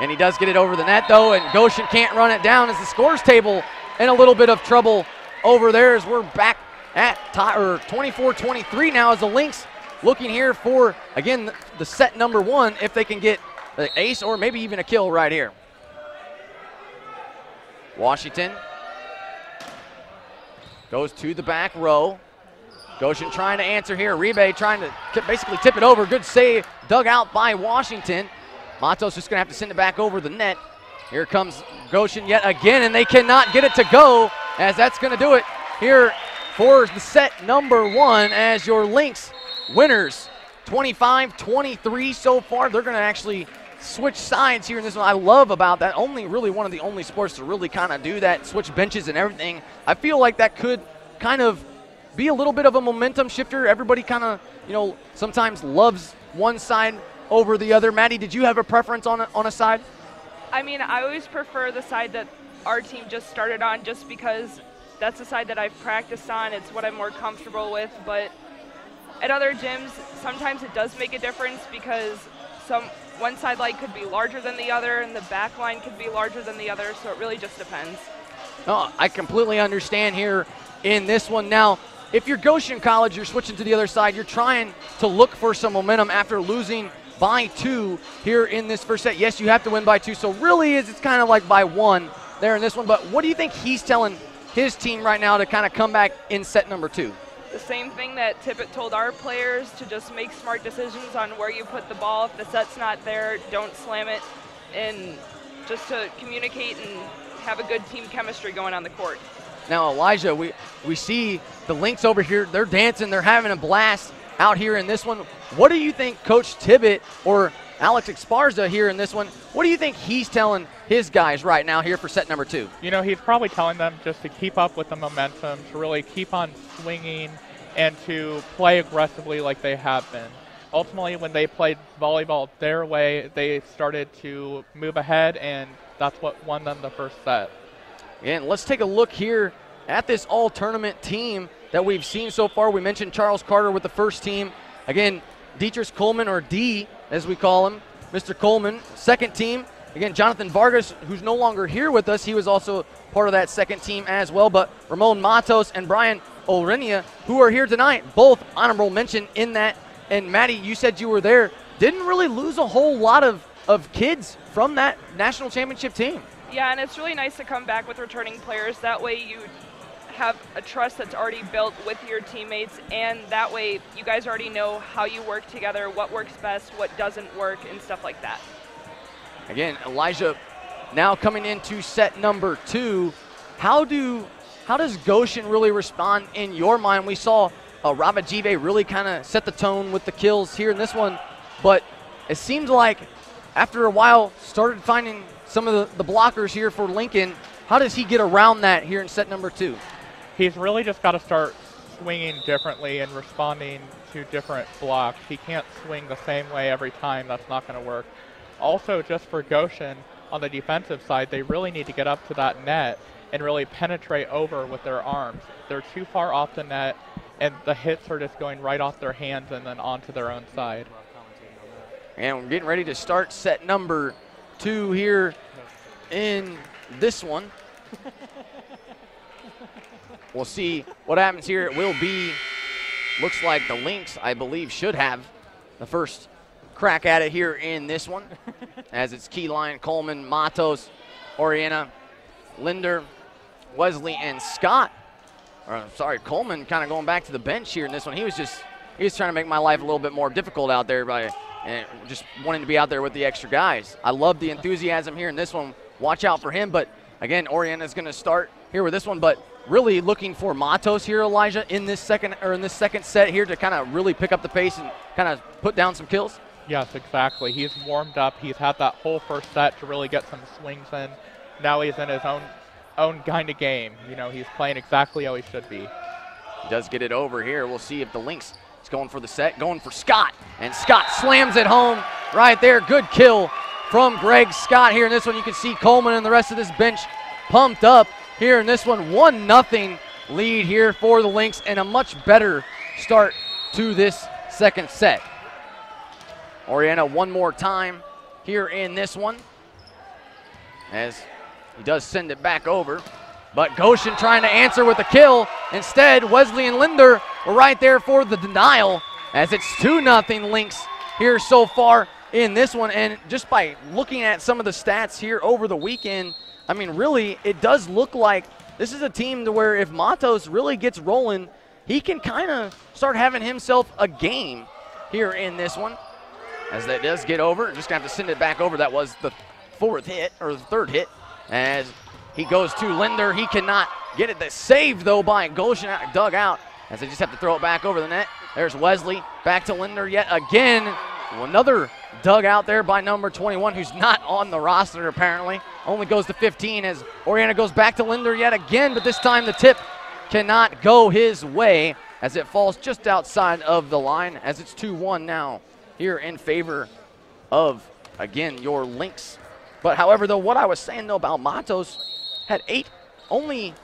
And he does get it over the net, though, and Goshen can't run it down as the scores table in a little bit of trouble over there as we're back at 24-23 now as the Lynx looking here for, again, the set number one if they can get the ace or maybe even a kill right here. Washington goes to the back row. Goshen trying to answer here. Rebe trying to basically tip it over. Good save dug out by Washington. Matos just going to have to send it back over the net. Here comes Goshen yet again, and they cannot get it to go as that's going to do it here for the set number one as your Lynx winners 25-23 so far. They're going to actually switch sides here in this one. I love about that. Only really one of the only sports to really kind of do that, switch benches and everything. I feel like that could kind of be a little bit of a momentum shifter. Everybody kind of, you know, sometimes loves one side over the other. Mattie, did you have a preference on a, on a side? I mean, I always prefer the side that our team just started on just because that's the side that I've practiced on. It's what I'm more comfortable with. But at other gyms, sometimes it does make a difference because some one side light could be larger than the other and the back line could be larger than the other. So it really just depends. No, I completely understand here in this one. Now, if you're Goshen College, you're switching to the other side. You're trying to look for some momentum after losing by two here in this first set. Yes, you have to win by two. So really, is it's kind of like by one there in this one. But what do you think he's telling his team right now to kind of come back in set number two? The same thing that Tippett told our players to just make smart decisions on where you put the ball. If the set's not there, don't slam it. And just to communicate and have a good team chemistry going on the court. Now, Elijah, we, we see the Lynx over here. They're dancing. They're having a blast out here in this one. What do you think Coach Tibbet or Alex Esparza here in this one. What do you think he's telling his guys right now here for set number two? You know, he's probably telling them just to keep up with the momentum, to really keep on swinging, and to play aggressively like they have been. Ultimately, when they played volleyball their way, they started to move ahead, and that's what won them the first set. And let's take a look here at this all tournament team that we've seen so far. We mentioned Charles Carter with the first team. Again, Dietrich Coleman, or D as we call him, Mr. Coleman, second team. Again, Jonathan Vargas, who's no longer here with us, he was also part of that second team as well. But Ramon Matos and Brian Oriana, who are here tonight, both honorable mention in that. And Mattie, you said you were there. Didn't really lose a whole lot of, of kids from that national championship team. Yeah, and it's really nice to come back with returning players. That way you have a trust that's already built with your teammates, and that way you guys already know how you work together, what works best, what doesn't work, and stuff like that. Again, Elijah now coming into set number two. How do how does Goshen really respond in your mind? We saw uh, Rava Jive really kind of set the tone with the kills here in this one, but it seemed like after a while started finding some of the, the blockers here for Lincoln. How does he get around that here in set number two? He's really just got to start swinging differently and responding to different blocks. He can't swing the same way every time. That's not going to work. Also, just for Goshen on the defensive side, they really need to get up to that net and really penetrate over with their arms. They're too far off the net, and the hits are just going right off their hands and then onto their own side. And we're getting ready to start set number two here in this one. We'll see what happens here. It will be, looks like the Lynx, I believe, should have the first crack at it here in this one. as it's Key Keyline, Coleman, Matos, Oriana, Linder, Wesley, and Scott. Or, sorry, Coleman kind of going back to the bench here in this one. He was just, he was trying to make my life a little bit more difficult out there by and just wanting to be out there with the extra guys. I love the enthusiasm here in this one. Watch out for him. But again, Oriana is going to start here with this one. But really looking for Matos here, Elijah, in this second or in this second set here to kind of really pick up the pace and kind of put down some kills? Yes, exactly. He's warmed up. He's had that whole first set to really get some swings in. Now he's in his own own kind of game. You know, he's playing exactly how he should be. He does get it over here. We'll see if the Lynx is going for the set, going for Scott. And Scott slams it home right there. Good kill from Greg Scott here in this one. You can see Coleman and the rest of this bench pumped up here in this one. 1 nothing lead here for the Lynx and a much better start to this second set. Oriana one more time here in this one as he does send it back over. But Goshen trying to answer with a kill. Instead, Wesley and Linder were right there for the denial as it's 2 nothing Lynx here so far in this one. And just by looking at some of the stats here over the weekend, I mean, really, it does look like this is a team to where if Matos really gets rolling, he can kind of start having himself a game here in this one. As that does get over, just gonna have to send it back over. That was the fourth hit, or the third hit, as he goes to Linder. He cannot get it. The saved, though, by Goshen, dug out, as they just have to throw it back over the net. There's Wesley, back to Linder yet again. Another dug out there by number 21, who's not on the roster apparently. Only goes to 15 as Oriana goes back to Linder yet again, but this time the tip cannot go his way as it falls just outside of the line as it's 2-1 now here in favor of, again, your Lynx. But however, though, what I was saying, though, about Matos had eight, only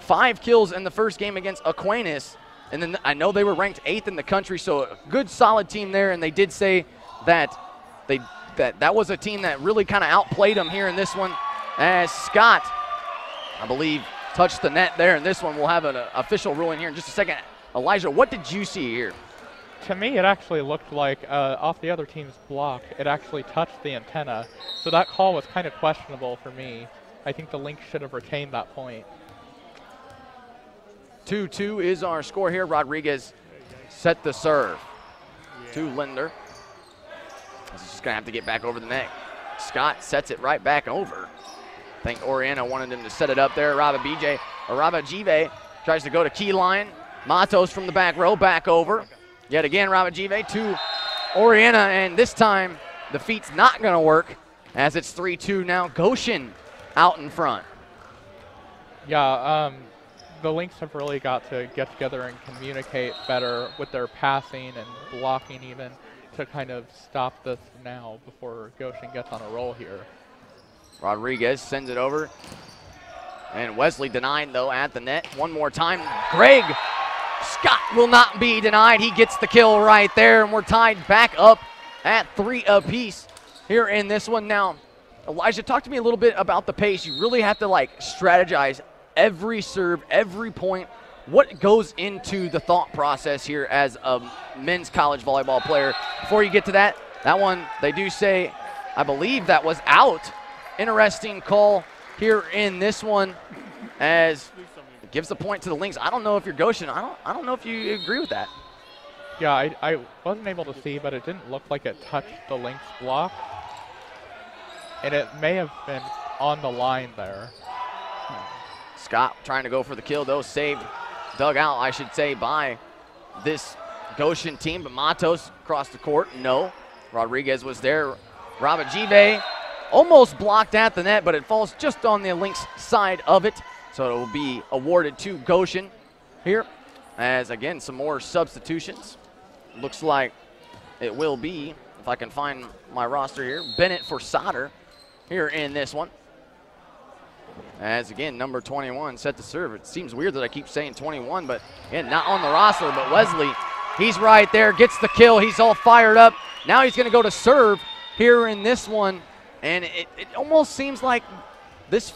five kills in the first game against Aquinas. And then I know they were ranked eighth in the country, so a good solid team there. And they did say that they that that was a team that really kind of outplayed them here in this one. As Scott, I believe, touched the net there in this one. We'll have an uh, official ruling here in just a second. Elijah, what did you see here? To me, it actually looked like uh, off the other team's block, it actually touched the antenna. So that call was kind of questionable for me. I think the link should have retained that point. 2-2 is our score here. Rodriguez set the serve to Linder. He's just going to have to get back over the net. Scott sets it right back over. I think Oriana wanted him to set it up there. Raba BJ, or Raba Jive tries to go to key line. Matos from the back row, back over. Yet again, Raba Jive to Oriana, and this time the feet's not going to work as it's 3-2 now. Goshen out in front. Yeah, um, the Lynx have really got to get together and communicate better with their passing and blocking even to kind of stop this now before Goshen gets on a roll here. Rodriguez sends it over. And Wesley denied, though, at the net. One more time. Greg Scott will not be denied. He gets the kill right there, and we're tied back up at three apiece here in this one. Now, Elijah, talk to me a little bit about the pace. You really have to, like, strategize every serve, every point. What goes into the thought process here as a men's college volleyball player? Before you get to that, that one, they do say, I believe that was out. Interesting call here in this one as it gives the point to the Lynx. I don't know if you're Goshen. I don't, I don't know if you agree with that. Yeah, I, I wasn't able to see, but it didn't look like it touched the Lynx block. And it may have been on the line there. Scott trying to go for the kill, though, saved, dug out, I should say, by this Goshen team. But Matos across the court, no. Rodriguez was there. Rabajive almost blocked at the net, but it falls just on the Lynx side of it. So it will be awarded to Goshen here. As, again, some more substitutions. Looks like it will be, if I can find my roster here, Bennett for Sauter here in this one. As again, number 21 set to serve. It seems weird that I keep saying 21, but again, not on the roster. But Wesley, he's right there, gets the kill. He's all fired up. Now he's going to go to serve here in this one. And it, it almost seems like this,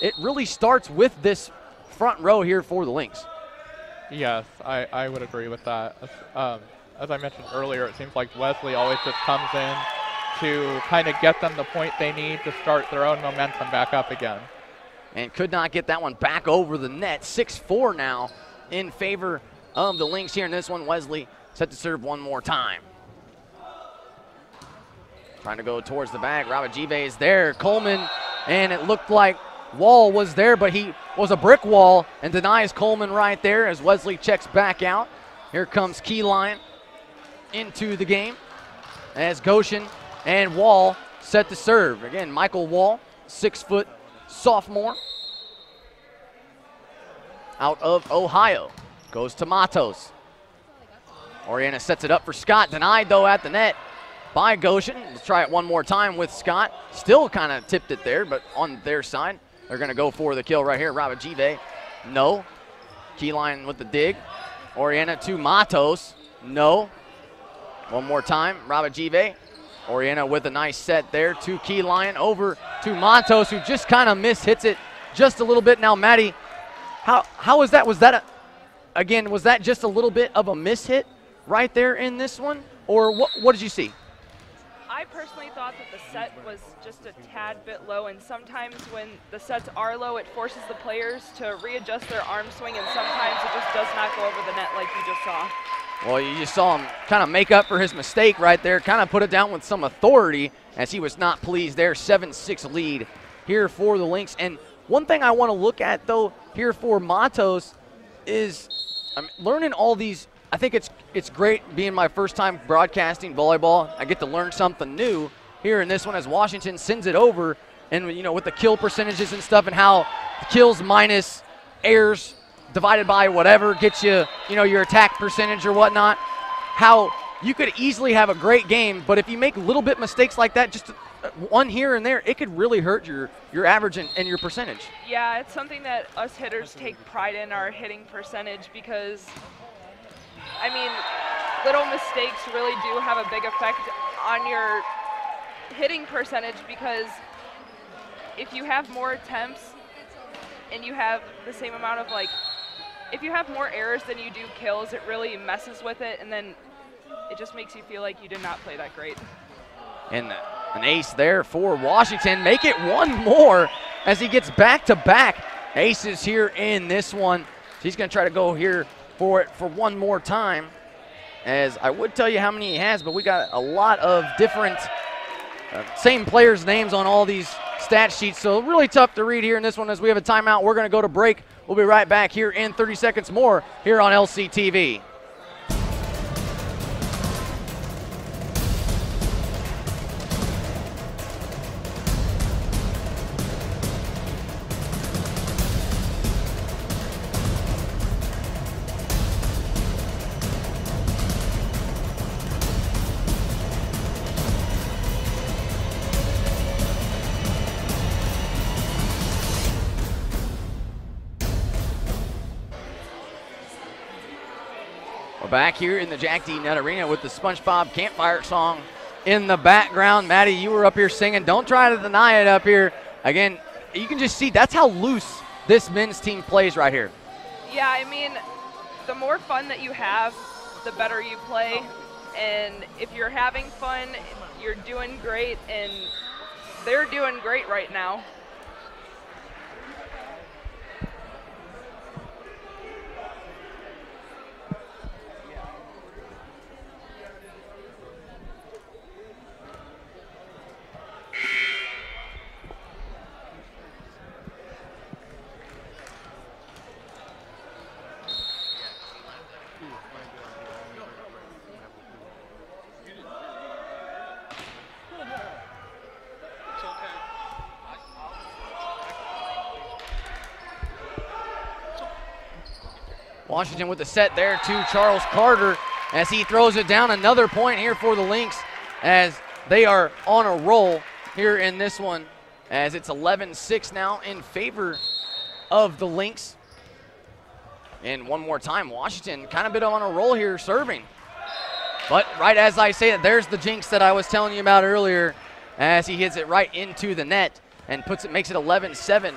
it really starts with this front row here for the Lynx. Yes, I, I would agree with that. Um, as I mentioned earlier, it seems like Wesley always just comes in to kind of get them the point they need to start their own momentum back up again and could not get that one back over the net. 6-4 now in favor of the Lynx here in this one. Wesley set to serve one more time. Trying to go towards the bag. Rabajive is there. Coleman, and it looked like Wall was there, but he was a brick wall and denies Coleman right there as Wesley checks back out. Here comes Keyline into the game as Goshen and Wall set to serve. Again, Michael Wall, six foot sophomore out of Ohio. Goes to Matos. Oriana sets it up for Scott. Denied, though, at the net by Goshen. Let's try it one more time with Scott. Still kind of tipped it there, but on their side. They're going to go for the kill right here. Rabajive, no. Keyline with the dig. Oriana to Matos, no. One more time, Rabajive. Oriana with a nice set there to Keyline over to Matos, who just kind of miss hits it just a little bit. Now, Mattie, how how was that? Was that a, again? Was that just a little bit of a miss hit right there in this one, or what? What did you see? I personally thought that the set was just a tad bit low, and sometimes when the sets are low, it forces the players to readjust their arm swing, and sometimes it just does not go over the net like you just saw. Well, you just saw him kind of make up for his mistake right there, kind of put it down with some authority as he was not pleased there. 7-6 lead here for the Lynx. And one thing I want to look at, though, here for Matos is I'm learning all these. I think it's it's great being my first time broadcasting volleyball. I get to learn something new here in this one as Washington sends it over, and you know with the kill percentages and stuff, and how kills minus errors divided by whatever gets you, you know, your attack percentage or whatnot. How you could easily have a great game, but if you make little bit mistakes like that, just one here and there, it could really hurt your, your average and, and your percentage. Yeah, it's something that us hitters take pride in our hitting percentage because, I mean, little mistakes really do have a big effect on your hitting percentage because if you have more attempts and you have the same amount of like if you have more errors than you do kills, it really messes with it, and then it just makes you feel like you did not play that great. And an ace there for Washington. Make it one more as he gets back to back aces here in this one. He's going to try to go here for it for one more time. As I would tell you how many he has, but we got a lot of different uh, same players' names on all these stat sheets. So really tough to read here in this one as we have a timeout. We're going to go to break. We'll be right back here in 30 seconds more here on LCTV. Back here in the Jack D. Nutt Arena with the SpongeBob campfire song in the background. Mattie, you were up here singing. Don't try to deny it up here. Again, you can just see that's how loose this men's team plays right here. Yeah, I mean, the more fun that you have, the better you play. And if you're having fun, you're doing great, and they're doing great right now. Washington with the set there to Charles Carter as he throws it down. Another point here for the Lynx as they are on a roll here in this one as it's 11-6 now in favor of the Lynx. And one more time, Washington kind of bit on a roll here serving. But right as I say that, there's the jinx that I was telling you about earlier as he hits it right into the net and puts it makes it 11-7.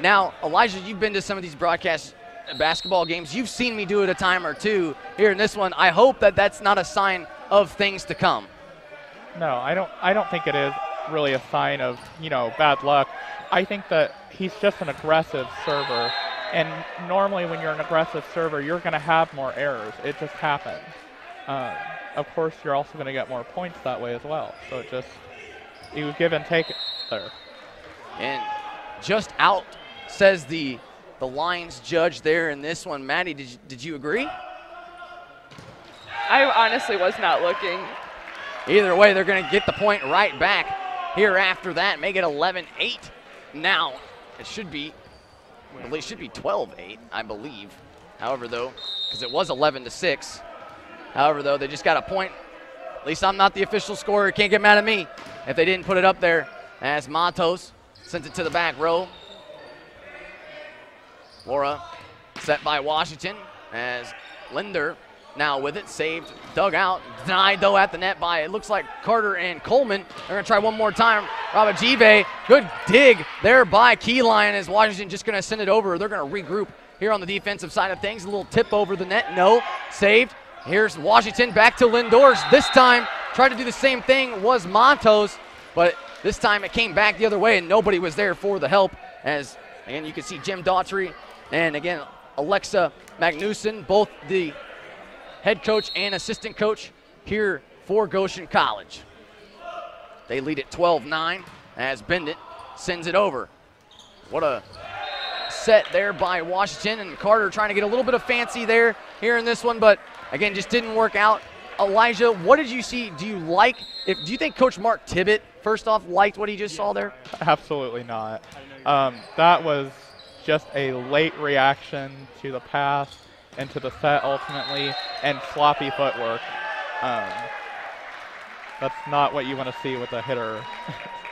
Now, Elijah, you've been to some of these broadcast basketball games. You've seen me do it a time or two here in this one. I hope that that's not a sign of things to come. No, I don't. I don't think it is really a sign of you know bad luck. I think that he's just an aggressive server, and normally when you're an aggressive server, you're going to have more errors. It just happens. Uh, of course, you're also going to get more points that way as well. So it just you give and take there. And just out says the the lines judge there in this one. Mattie, did you, did you agree? I honestly was not looking. Either way, they're going to get the point right back here after that, make it 11 8. Now, it should be, well, it should be 12 8, I believe. However, though, because it was 11 to 6. However, though, they just got a point. At least I'm not the official scorer. Can't get mad at me if they didn't put it up there. As Matos sent it to the back row. Laura set by Washington as Linder now with it, saved, dug out, denied though at the net by it looks like Carter and Coleman. They're gonna try one more time. Rabajive, good dig there by Keyline as Washington just gonna send it over. They're gonna regroup here on the defensive side of things. A little tip over the net, no, saved. Here's Washington back to Lindors. This time, tried to do the same thing was Matos, but this time it came back the other way and nobody was there for the help as, again, you can see Jim Daughtry and again, Alexa Magnuson, both the head coach and assistant coach here for Goshen College. They lead at 12-9 as Bennett sends it over. What a set there by Washington and Carter trying to get a little bit of fancy there here in this one, but again, just didn't work out. Elijah, what did you see? Do you like, if, do you think Coach Mark Tibbett, first off, liked what he just saw there? Absolutely not. Um, that was just a late reaction to the pass and to the set ultimately, and sloppy footwork. Um, that's not what you want to see with a hitter.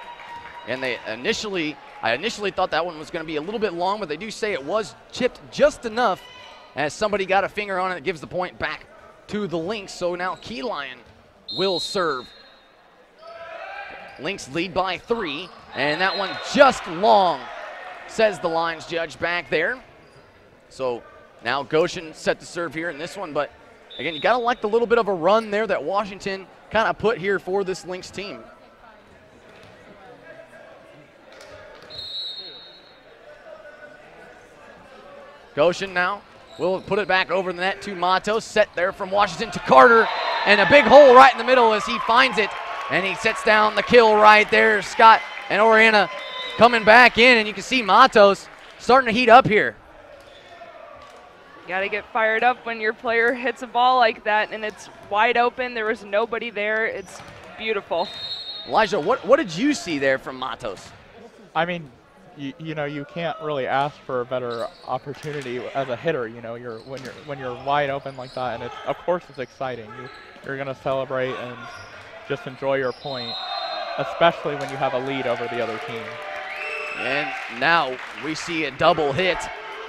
and they initially, I initially thought that one was going to be a little bit long, but they do say it was chipped just enough as somebody got a finger on it. It gives the point back to the Lynx. So now Keyline will serve. Lynx lead by three, and that one just long says the lines judge back there. So now Goshen set to serve here in this one, but again, you got to like the little bit of a run there that Washington kind of put here for this Lynx team. Goshen now will put it back over the net to Matos. Set there from Washington to Carter. And a big hole right in the middle as he finds it. And he sets down the kill right there. Scott and Oriana coming back in, and you can see Matos starting to heat up here. You got to get fired up when your player hits a ball like that and it's wide open. There was nobody there. It's beautiful. Elijah, what, what did you see there from Matos? I mean, you, you know, you can't really ask for a better opportunity as a hitter. You know, you're when you're when you're wide open like that, and it's of course it's exciting. You, you're gonna celebrate and just enjoy your point, especially when you have a lead over the other team. And now we see a double hit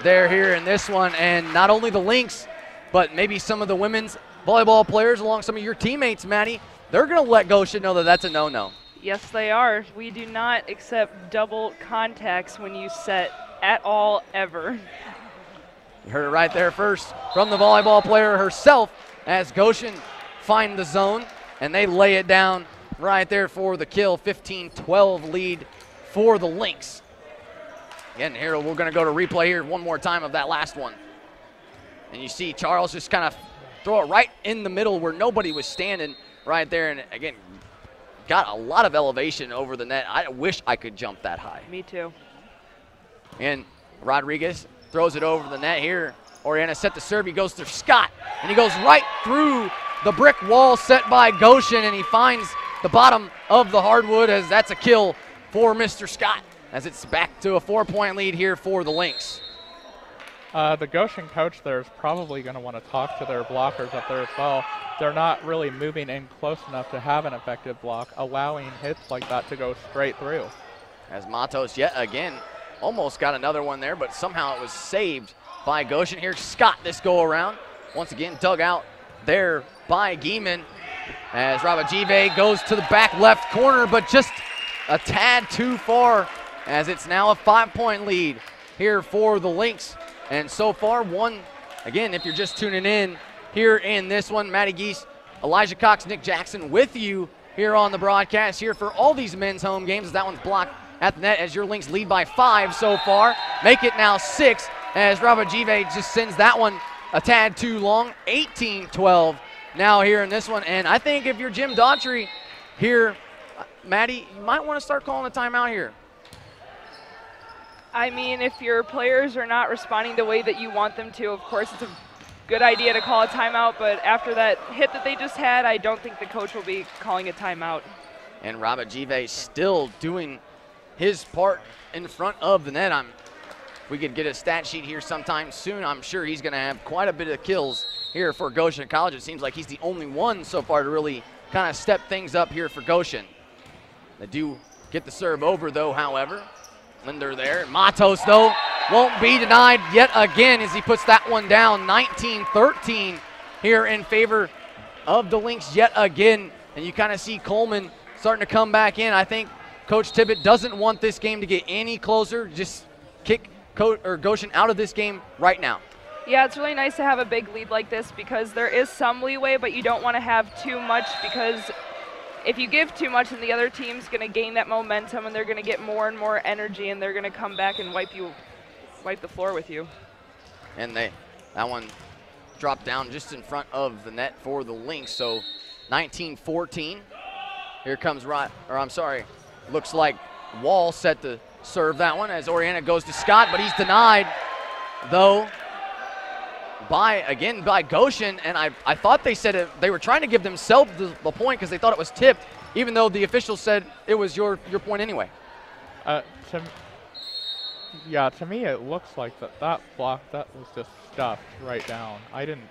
there here in this one. And not only the Lynx, but maybe some of the women's volleyball players, along some of your teammates, Mattie, they're going to let Goshen know that that's a no-no. Yes, they are. We do not accept double contacts when you set at all, ever. You heard it right there first from the volleyball player herself as Goshen find the zone and they lay it down right there for the kill. 15-12 lead for the Lynx. Again, here we're going to go to replay here one more time of that last one. And you see Charles just kind of throw it right in the middle where nobody was standing right there. And again, got a lot of elevation over the net. I wish I could jump that high. Me too. And Rodriguez throws it over the net here. Oriana set the serve. He goes to Scott, and he goes right through the brick wall set by Goshen, and he finds the bottom of the hardwood as that's a kill for Mr. Scott as it's back to a four-point lead here for the Lynx. Uh, the Goshen coach there is probably going to want to talk to their blockers up there as well. They're not really moving in close enough to have an effective block, allowing hits like that to go straight through. As Matos yet again almost got another one there, but somehow it was saved by Goshen. Here, Scott this go around. Once again dug out there by Gieman as Rabajive goes to the back left corner, but just a tad too far as it's now a five-point lead here for the Lynx. And so far, one, again, if you're just tuning in here in this one, Mattie Giese, Elijah Cox, Nik Jackson with you here on the broadcast here for all these men's home games that one's blocked at the net as your Lynx lead by five so far. Make it now six as Rabajive just sends that one a tad too long. 18-12 now here in this one. And I think if you're Jim Daughtry here, Mattie, you might want to start calling a timeout here. I mean, if your players are not responding the way that you want them to, of course it's a good idea to call a timeout, but after that hit that they just had, I don't think the coach will be calling a timeout. And Rabajive still doing his part in front of the net. I'm, we could get a stat sheet here sometime soon. I'm sure he's going to have quite a bit of kills here for Goshen College. It seems like he's the only one so far to really kind of step things up here for Goshen. They do get the serve over, though, however. Linder there. Matos, though, won't be denied yet again as he puts that one down. 19-13 here in favor of the Lynx yet again. And you kind of see Coleman starting to come back in. I think Coach Tibbett doesn't want this game to get any closer. Just kick Co- or Goshen out of this game right now. Yeah, it's really nice to have a big lead like this because there is some leeway, but you don't want to have too much because if you give too much, then the other team's going to gain that momentum and they're going to get more and more energy and they're going to come back and wipe you, wipe the floor with you. And they, that one dropped down just in front of the net for the Lynx. So 19-14. Here comes right, or I'm sorry, looks like Wall set to serve that one as Oriana goes to Scott, but he's denied, though, by, again, by Goshen. And I, I thought they said it, they were trying to give themselves the, the point because they thought it was tipped, even though the official said it was your, your point anyway. Uh, to, yeah, to me it looks like that, that block, that was just stuffed right down. I didn't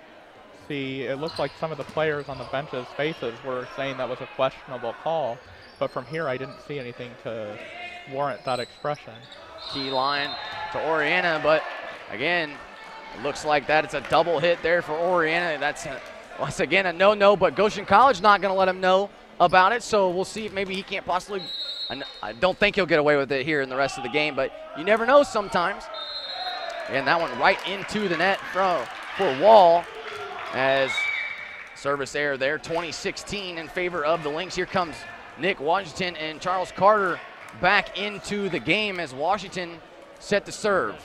see, it looked like some of the players on the bench's faces were saying that was a questionable call. But from here, I didn't see anything to warrant that expression. Key line to Oriana, but again, it looks like that it's a double hit there for Oriana. That's a, once again a no-no, but Goshen College not going to let him know about it. So we'll see if maybe he can't possibly. I don't think he'll get away with it here in the rest of the game, but you never know sometimes. And that one right into the net for, for Wall as service error there. 2016 in favor of the Lynx. Here comes Nick Washington and Charles Carter back into the game as Washington set to serve.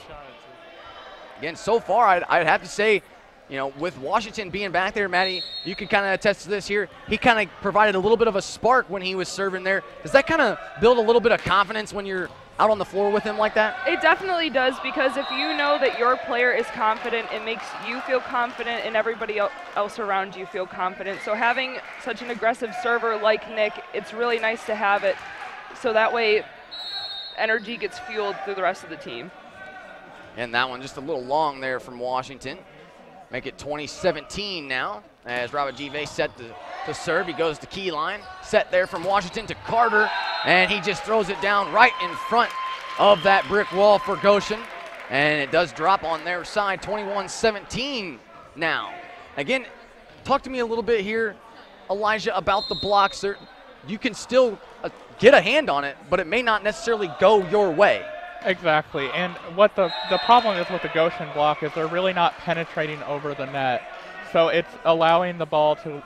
Again, so far, I'd, I'd, have to say, you know, with Washington being back there, Mattie, you can kind of attest to this here. He kind of provided a little bit of a spark when he was serving there. Does that kind of build a little bit of confidence when you're out on the floor with him like that? It definitely does because if you know that your player is confident, it makes you feel confident and everybody else around you feel confident. So having such an aggressive server like Nick, it's really nice to have it so that way energy gets fueled through the rest of the team. And that one just a little long there from Washington. Make it 2017 now as Robert Give set to, to serve. He goes to key line. Set there from Washington to Carter. And he just throws it down right in front of that brick wall for Goshen. And it does drop on their side, 21-17 now. Again, talk to me a little bit here, Elijah, about the blocks. There, you can still uh, get a hand on it, but it may not necessarily go your way. Exactly, and what the the problem is with the Goshen block is they're really not penetrating over the net, so it's allowing the ball to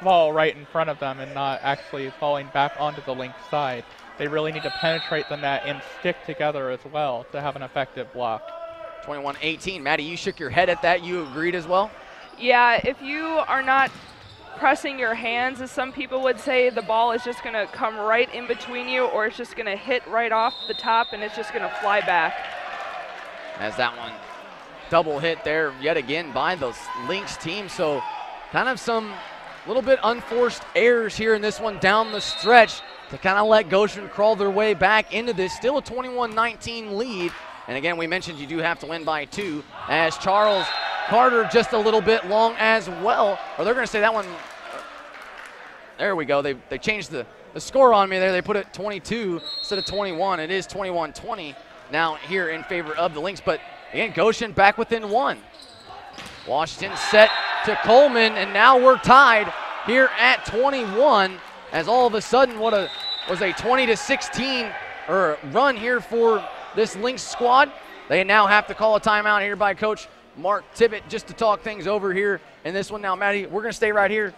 fall right in front of them and not actually falling back onto the link side. They really need to penetrate the net and stick together as well to have an effective block. 21-18. Mattie, you shook your head at that. You agreed as well? Yeah, if you are not pressing your hands, as some people would say, the ball is just going to come right in between you or it's just going to hit right off the top and it's just going to fly back. As that one double hit there yet again by the Lynx team. So kind of some little bit unforced errors here in this one down the stretch to kind of let Goshen crawl their way back into this. Still a 21-19 lead. And again, we mentioned you do have to win by two as Charles Carter just a little bit long as well. Or they're going to say that one. Uh, there we go. They, they changed the, the score on me there. They put it 22 instead of 21. It is 21 20 now here in favor of the Lynx. But again, Goshen back within one. Washington set to Coleman, and now we're tied here at 21 as all of a sudden what a was a 20 to 16 or run here for this Lynx squad. They now have to call a timeout here by Coach Mark Tibbett just to talk things over here in this one. Now, Mattie, we're going to stay right here.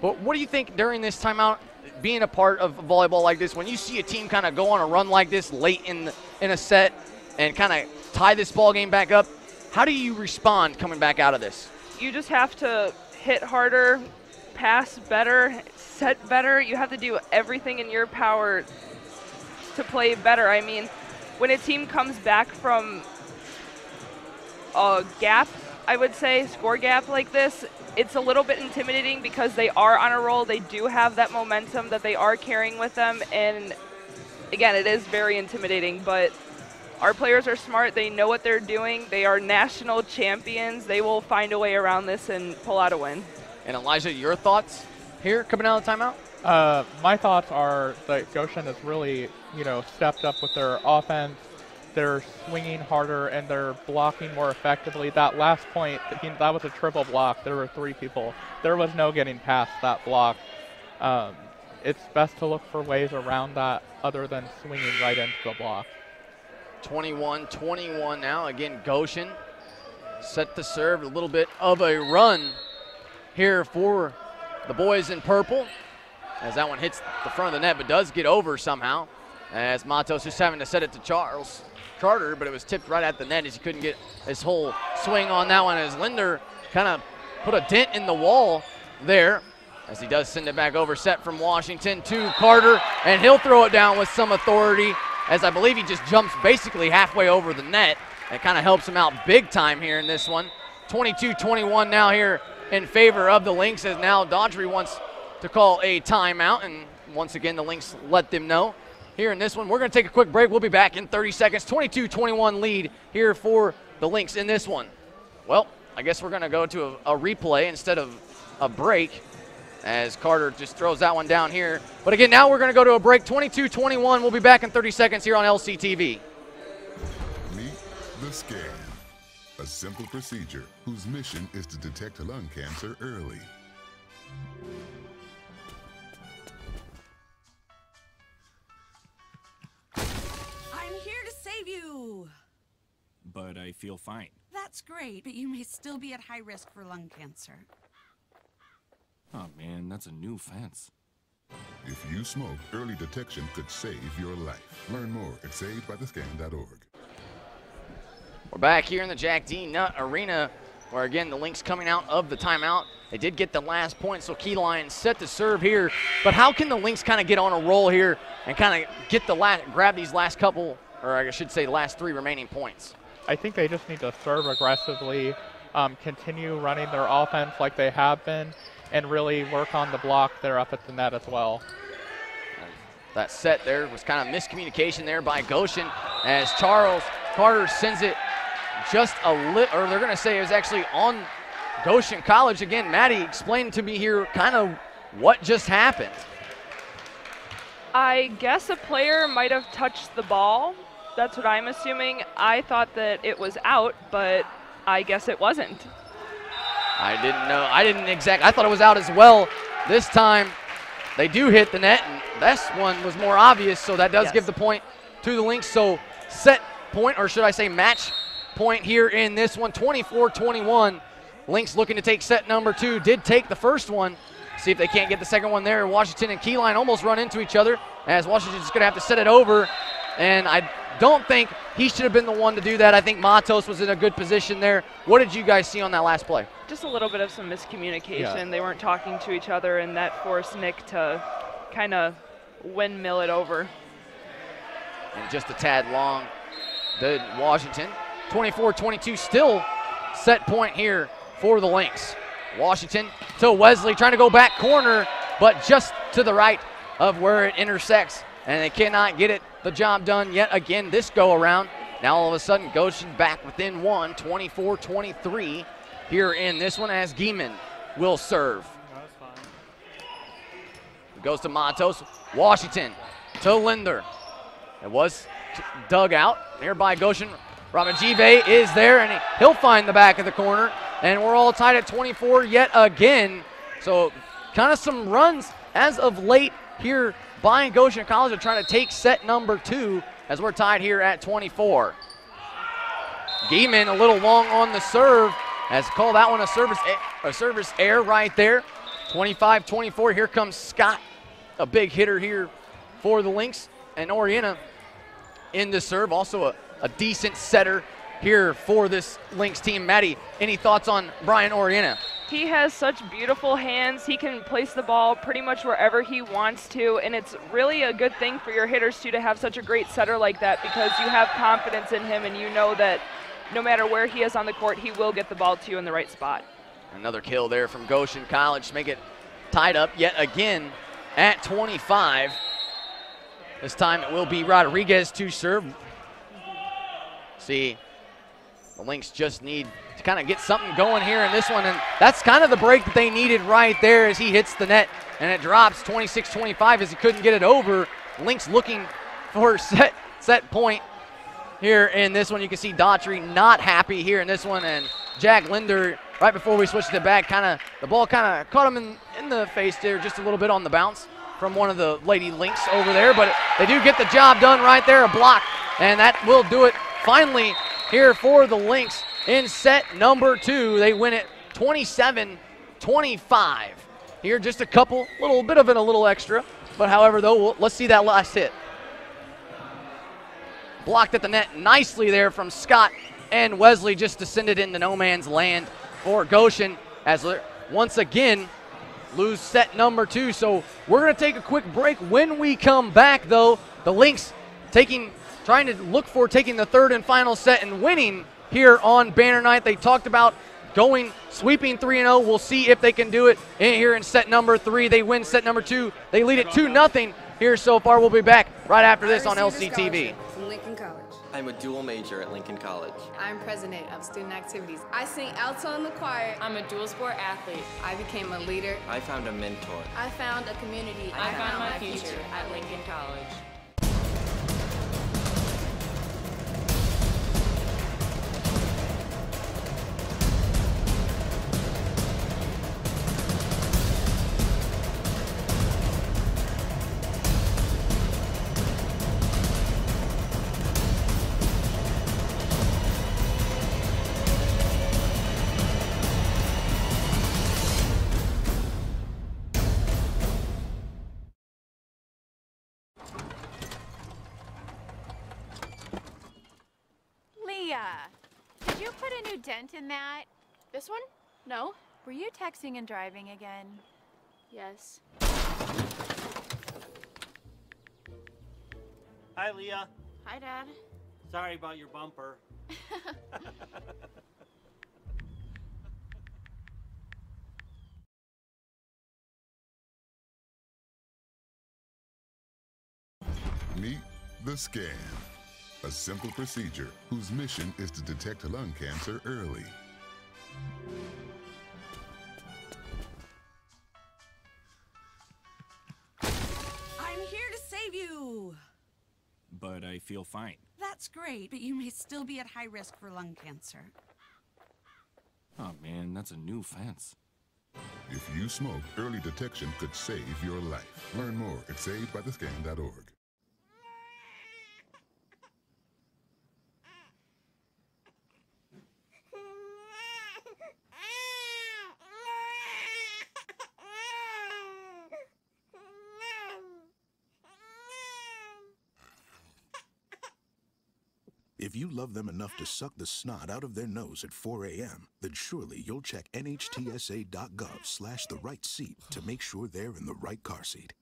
But what do you think during this timeout, being a part of volleyball like this, when you see a team kind of go on a run like this late in the, in a set and kind of tie this ball game back up, how do you respond coming back out of this? You just have to hit harder, pass better, set better. You have to do everything in your power to play better. I mean, when a team comes back from a gap, I would say, score gap like this, it's a little bit intimidating because they are on a roll. They do have that momentum that they are carrying with them. And again, it is very intimidating, but our players are smart. They know what they're doing. They are national champions. They will find a way around this and pull out a win. And Elijah, your thoughts here coming out of the timeout? Uh, my thoughts are that Goshen has really, you know, stepped up with their offense they're swinging harder and they're blocking more effectively. That last point, that was a triple block. There were three people. There was no getting past that block. Um, it's best to look for ways around that other than swinging right into the block. 21-21 now. Again, Goshen set to serve. A little bit of a run here for the boys in purple as that one hits the front of the net but does get over somehow as Matos just having to set it to Charles. Carter, but it was tipped right at the net as he couldn't get his whole swing on that one as Linder kind of put a dent in the wall there as he does send it back over set from Washington to Carter and he'll throw it down with some authority as I believe he just jumps basically halfway over the net. It kind of helps him out big time here in this one. 22-21 now here in favor of the Lynx as now Daughtry wants to call a timeout and once again the Lynx let them know here in this one. We're going to take a quick break. We'll be back in 30 seconds. 22-21 lead here for the Lynx in this one. Well, I guess we're going to go to a, a replay instead of a break as Carter just throws that one down here. But again, now we're going to go to a break. 22-21. We'll be back in 30 seconds here on LCTV. Meet the scan, a simple procedure whose mission is to detect lung cancer early. You. But I feel fine. That's great, but you may still be at high risk for lung cancer. Oh man, that's a new fence. If you smoke, early detection could save your life. Learn more at savedbythescan.org. We're back here in the Jack D. Nutt Arena, where again the Lynx coming out of the timeout. They did get the last point, so Keyline set to serve here. But how can the Lynx kind of get on a roll here and kind of get the last, grab these last couple or I should say last three remaining points? I think they just need to serve aggressively, um, continue running their offense like they have been, and really work on the block there up at the net as well. That set there was kind of miscommunication there by Goshen as Charles Carter sends it just a lit, or they're going to say it was actually on Goshen College. Again, Mattie explained to me here kind of what just happened. I guess a player might have touched the ball that's what I'm assuming. I thought that it was out, but I guess it wasn't. I didn't know. I didn't exact. I thought it was out as well. This time, they do hit the net, and this one was more obvious, so that does Yes. give the point to the Lynx. So set point, or should I say match point here in this one, 24-21. Lynx looking to take set number two. Did take the first one. See if they can't get the second one there. Washington and Keyline almost run into each other as Washington's just going to have to set it over. And I don't think he should have been the one to do that. I think Matos was in a good position there. What did you guys see on that last play? Just a little bit of some miscommunication. Yeah. They weren't talking to each other, and that forced Nick to kind of windmill it over. and just a tad long. The Washington 24-22 still set point here for the Lynx. Washington to Wesley trying to go back corner, but just to the right of where it intersects, and they cannot get it the job done yet again this go around. Now all of a sudden Goshen back within one, 24-23 here in this one as Gieman will serve. Goes to Matos. Washington to Linder. It was dug out. Nearby Goshen. Ramajive is there, and he- he'll find the back of the corner. And we're all tied at 24 yet again. So kind of some runs as of late here by Goshen College are trying to take set number two as we're tied here at 24. Gieman a little long on the serve as call that one a service a service error right there. 25-24. Here comes Scott, a big hitter here for the Lynx, and Oriana in the serve. Also a, a decent setter here for this Lynx team. Mattie, any thoughts on Brian Oriana? He has such beautiful hands. He can place the ball pretty much wherever he wants to, and it's really a good thing for your hitters too to have such a great setter like that because you have confidence in him and you know that no matter where he is on the court, he will get the ball to you in the right spot. Another kill there from Goshen College to make it tied up yet again at 25. This time it will be Rodriguez to serve. See, the Lynx just need to kind of get something going here in this one, and that's kind of the break that they needed right there as he hits the net, and it drops 26-25 as he couldn't get it over. Lynx looking for set set point here in this one. You can see Daughtry not happy here in this one, and Jack Linder, right before we switched it back, kind of the ball kind of caught him in, in the face there just a little bit on the bounce from one of the Lady Lynx over there, but they do get the job done right there, a block, and that will do it finally here for the Lynx in set number two. They win it 27-25. Here just a couple, little bit of it, a little extra, but however though, we'll, let's see that last hit. Blocked at the net nicely there from Scott and Wesley just descended into no man's land for Goshen as once again lose set number two. So we're going to take a quick break. When we come back, though, the Lynx taking, trying to look for taking the third and final set and winning here on Banner Night. They talked about going sweeping 3 0. We'll see if they can do it in here in set number three. They win set number two. They lead it 2 0 here so far. We'll be back right after this on I received a LCTV. scholarship From Lincoln College. I'm a dual major at Lincoln College. I'm president of student activities. I sing alto in the choir. I'm a dual sport athlete. I became a leader. I found a mentor. I found a community. I found my future at Lincoln College. New dent in that? This one? No. Were you texting and driving again? Yes. Hi, Leah. Hi, Dad. Sorry about your bumper. Meet the scan, a simple procedure whose mission is to detect lung cancer early. I'm here to save you. But I feel fine. That's great, but you may still be at high risk for lung cancer. Oh man, that's a new fence. If you smoke, early detection could save your life. Learn more at savedbythescan.org. If you love them enough to suck the snot out of their nose at 4 a.m., then surely you'll check nhtsa.gov slash the right seat to make sure they're in the right car seat.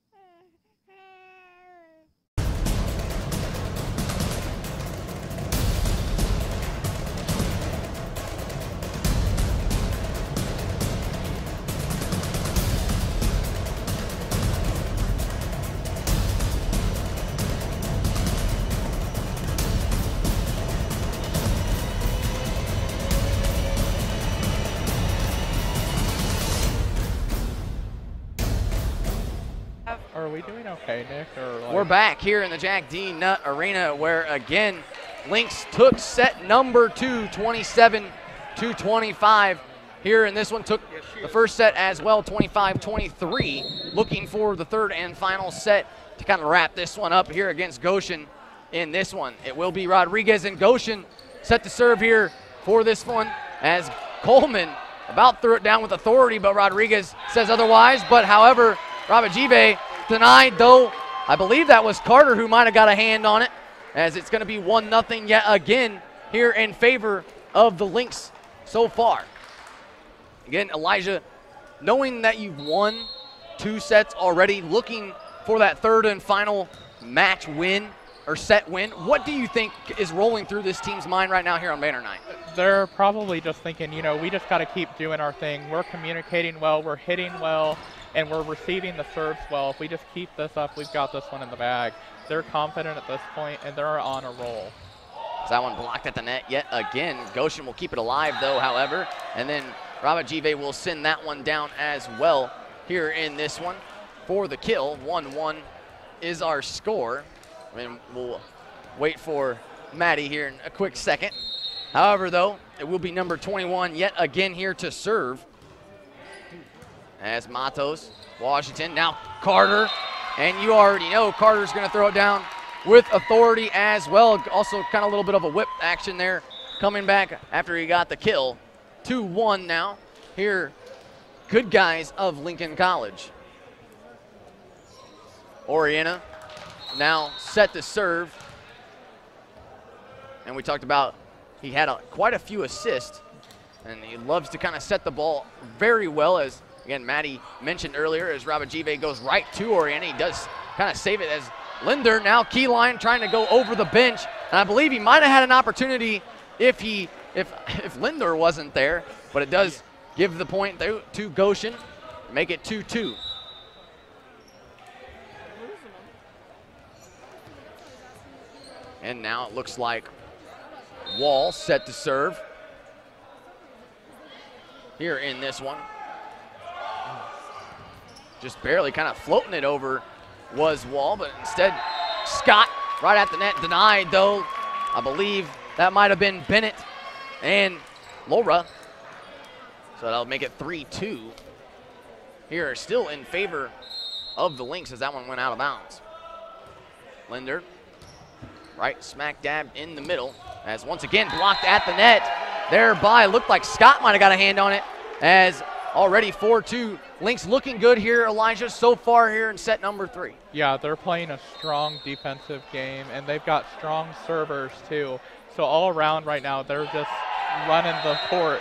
Okay, Nik? Like We're back here in the Jack D. Nutt Arena where, again, Lynx took set number two, 27 to 25. Here in this one, took the first set as well, 25 23. Looking for the third and final set to kind of wrap this one up here against Goshen in this one. It will be Rodriguez and Goshen set to serve here for this one as Coleman about threw it down with authority, but Rodriguez says otherwise. But however, Rabajive denied, though I believe that was Carter who might have got a hand on it, as it's going to be 1 nothing yet again here in favor of the Lynx so far. Again, Elijah, knowing that you've won two sets already, looking for that third and final match win or set win, what do you think is rolling through this team's mind right now here on Banner Night? They're probably just thinking, you know, we just got to keep doing our thing. We're communicating well, we're hitting well, and we're receiving the serves well. If we just keep this up, we've got this one in the bag. They're confident at this point, and they're on a roll. Is that one blocked at the net yet again? Goshen will keep it alive, though, however, and then Robert will send that one down as well here in this one for the kill. 1-1 is our score. I mean, we'll wait for Mattie here in a quick second. However, though, it will be number 21 yet again here to serve. As Matos, Washington, now Carter. And you already know Carter's going to throw it down with authority as well. Also, kind of a little bit of a whip action there coming back after he got the kill. 2 1 now. Here, good guys of Lincoln College. Oriana now set to serve. And we talked about he had a, quite a few assists, and he loves to kind of set the ball very well. As again, Mattie mentioned earlier, as Robert Give goes right to Oriana, he does kind of save it as Linder now Keyline trying to go over the bench, and I believe he might have had an opportunity if he if if Linder wasn't there, but it does give the point to, to Goshen, make it 2-2. And now it looks like Wall set to serve here in this one. Just barely kind of floating it over was Wall, but instead Scott right at the net denied though. I believe that might have been Bennett and Laura. So that'll make it 3-2 here still in favor of the Lynx as that one went out of bounds. Linder right smack dab in the middle as once again blocked at the net. Thereby looked like Scott might have got a hand on it as already 4-2. Lynx looking good here, Elijah, so far here in set number three. Yeah, they're playing a strong defensive game, and they've got strong servers too. So all around right now, they're just running the court.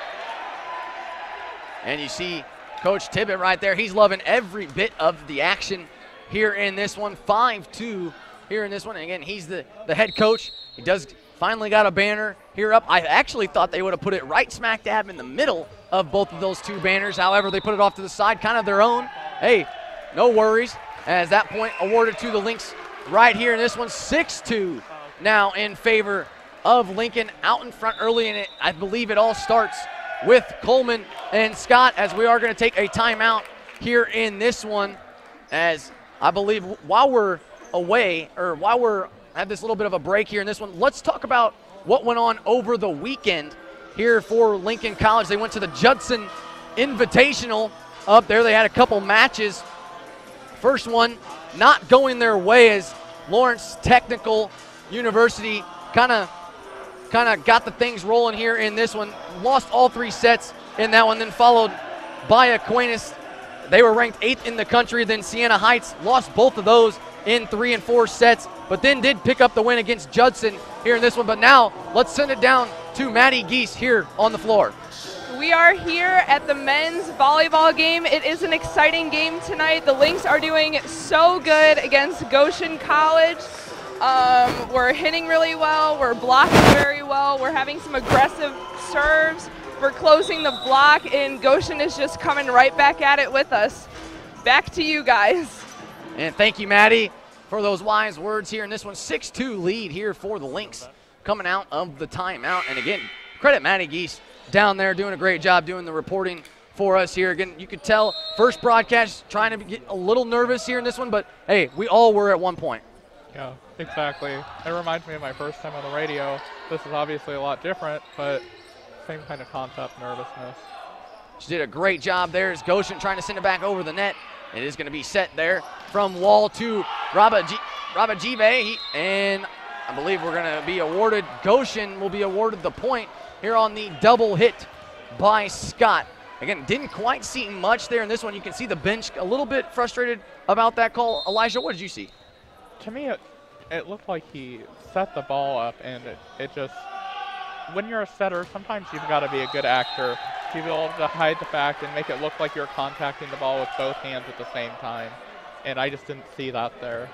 And you see Coach Tibbet right there. He's loving every bit of the action here in this one. 5-2 here in this one. And again, he's the, the head coach. He does finally got a banner here up. I actually thought they would have put it right smack dab in the middle of both of those two banners. However, they put it off to the side, kind of their own. Hey, no worries. As that point awarded to the Lynx right here in this one, 6-2 now in favor of Lincoln out in front early in it. I believe it all starts with Coleman and Scott as we are going to take a timeout here in this one as I believe while we're away or while we're have this little bit of a break here in this one, let's talk about what went on over the weekend here for Lincoln College. They went to the Judson Invitational up there. They had a couple matches. First one not going their way as Lawrence Technical University kind of kind of got the things rolling here in this one. Lost all three sets in that one, then followed by Aquinas. They were ranked eighth in the country. Then Siena Heights lost both of those in three and four sets, but then did pick up the win against Judson here in this one. But now let's send it down to Mattie Giese here on the floor. We are here at the men's volleyball game. It is an exciting game tonight. The Lynx are doing so good against Goshen College. Um, we're hitting really well. We're blocking very well. We're having some aggressive serves. We're closing the block, and Goshen is just coming right back at it with us. Back to you guys. And thank you, Mattie, for those wise words here in this one. 6 2 lead here for the Lynx coming out of the timeout. And again, credit Mattie Giese down there doing a great job doing the reporting for us here. Again, you could tell first broadcast trying to get a little nervous here in this one, but hey, we all were at one point. Yeah, exactly. It reminds me of my first time on the radio. This is obviously a lot different, but same kind of concept, nervousness. She did a great job there as Goshen trying to send it back over the net. It is going to be set there from wall to Rabajive, and I believe we're going to be awarded, Goshen will be awarded the point here on the double hit by Scott. Again, didn't quite see much there in this one. You can see the bench a little bit frustrated about that call. Elijah, what did you see? To me, it, it looked like he set the ball up, and it, it just, when you're a setter, sometimes you've got to be a good actor to be able to hide the fact and make it look like you're contacting the ball with both hands at the same time. And I just didn't see that there.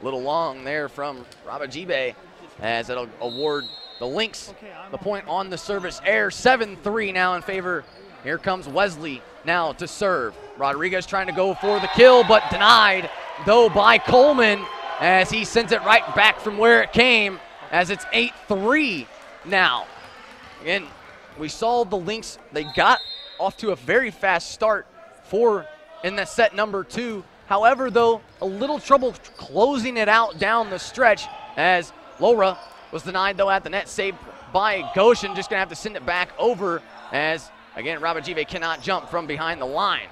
A little long there from Rabajibe as it'll award the Lynx the point on the service air. 7-3 now in favor. Here comes Wesley now to serve. Rodriguez trying to go for the kill, but denied, though, by Coleman as he sends it right back from where it came as it's 8-3 now. Again, we saw the Lynx, they got off to a very fast start for in the set number two. However, though, a little trouble closing it out down the stretch as Laura was denied, though, at the net, saved by Goshen. Just going to have to send it back over as, again, Rabajive cannot jump from behind the line.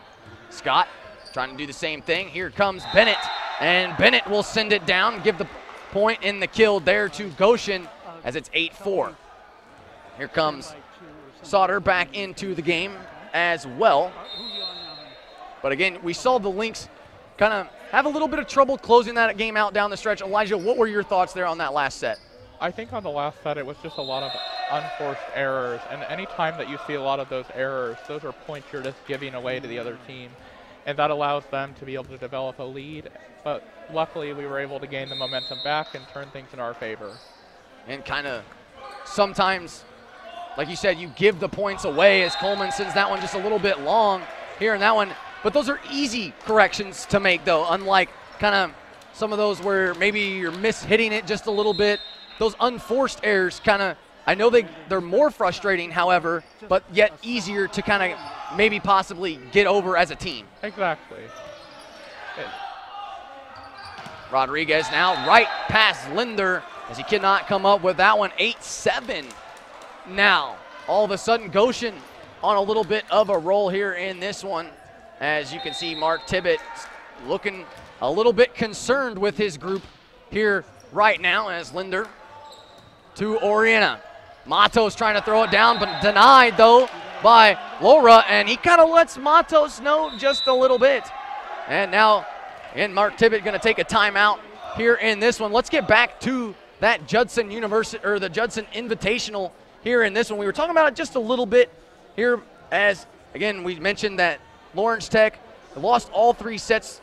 Scott trying to do the same thing. Here comes Bennett, and Bennett will send it down, give the point in the kill there to Goshen as it's 8-4. Here comes Sauter back into the game as well. But again, we saw the Lynx kind of have a little bit of trouble closing that game out down the stretch. Elijah, what were your thoughts there on that last set? I think on the last set it was just a lot of unforced errors, and any time that you see a lot of those errors, those are points you're just giving away to the other team, and that allows them to be able to develop a lead. But luckily, we were able to gain the momentum back and turn things in our favor. And kind of sometimes, like you said, you give the points away as Coleman sends that one just a little bit long here in that one. But those are easy corrections to make, though, unlike kind of some of those where maybe you're mishitting it just a little bit those unforced errors kind of I know they they're more frustrating, however, but yet easier to kind of maybe possibly get over as a team. Exactly. It. Rodriguez now right past Linder as he cannot come up with that one. 8-7 now. All of a sudden, Goshen on a little bit of a roll here in this one. As you can see, Mark Tibbett looking a little bit concerned with his group here right now as Linder to Oriana. Matos trying to throw it down, but denied though by Laura, and he kind of lets Matos know just a little bit. And now, and Mark Tibbett going to take a timeout here in this one. Let's get back to that Judson University or the Judson Invitational here in this one. We were talking about it just a little bit here, as again we mentioned that Lawrence Tech lost all three sets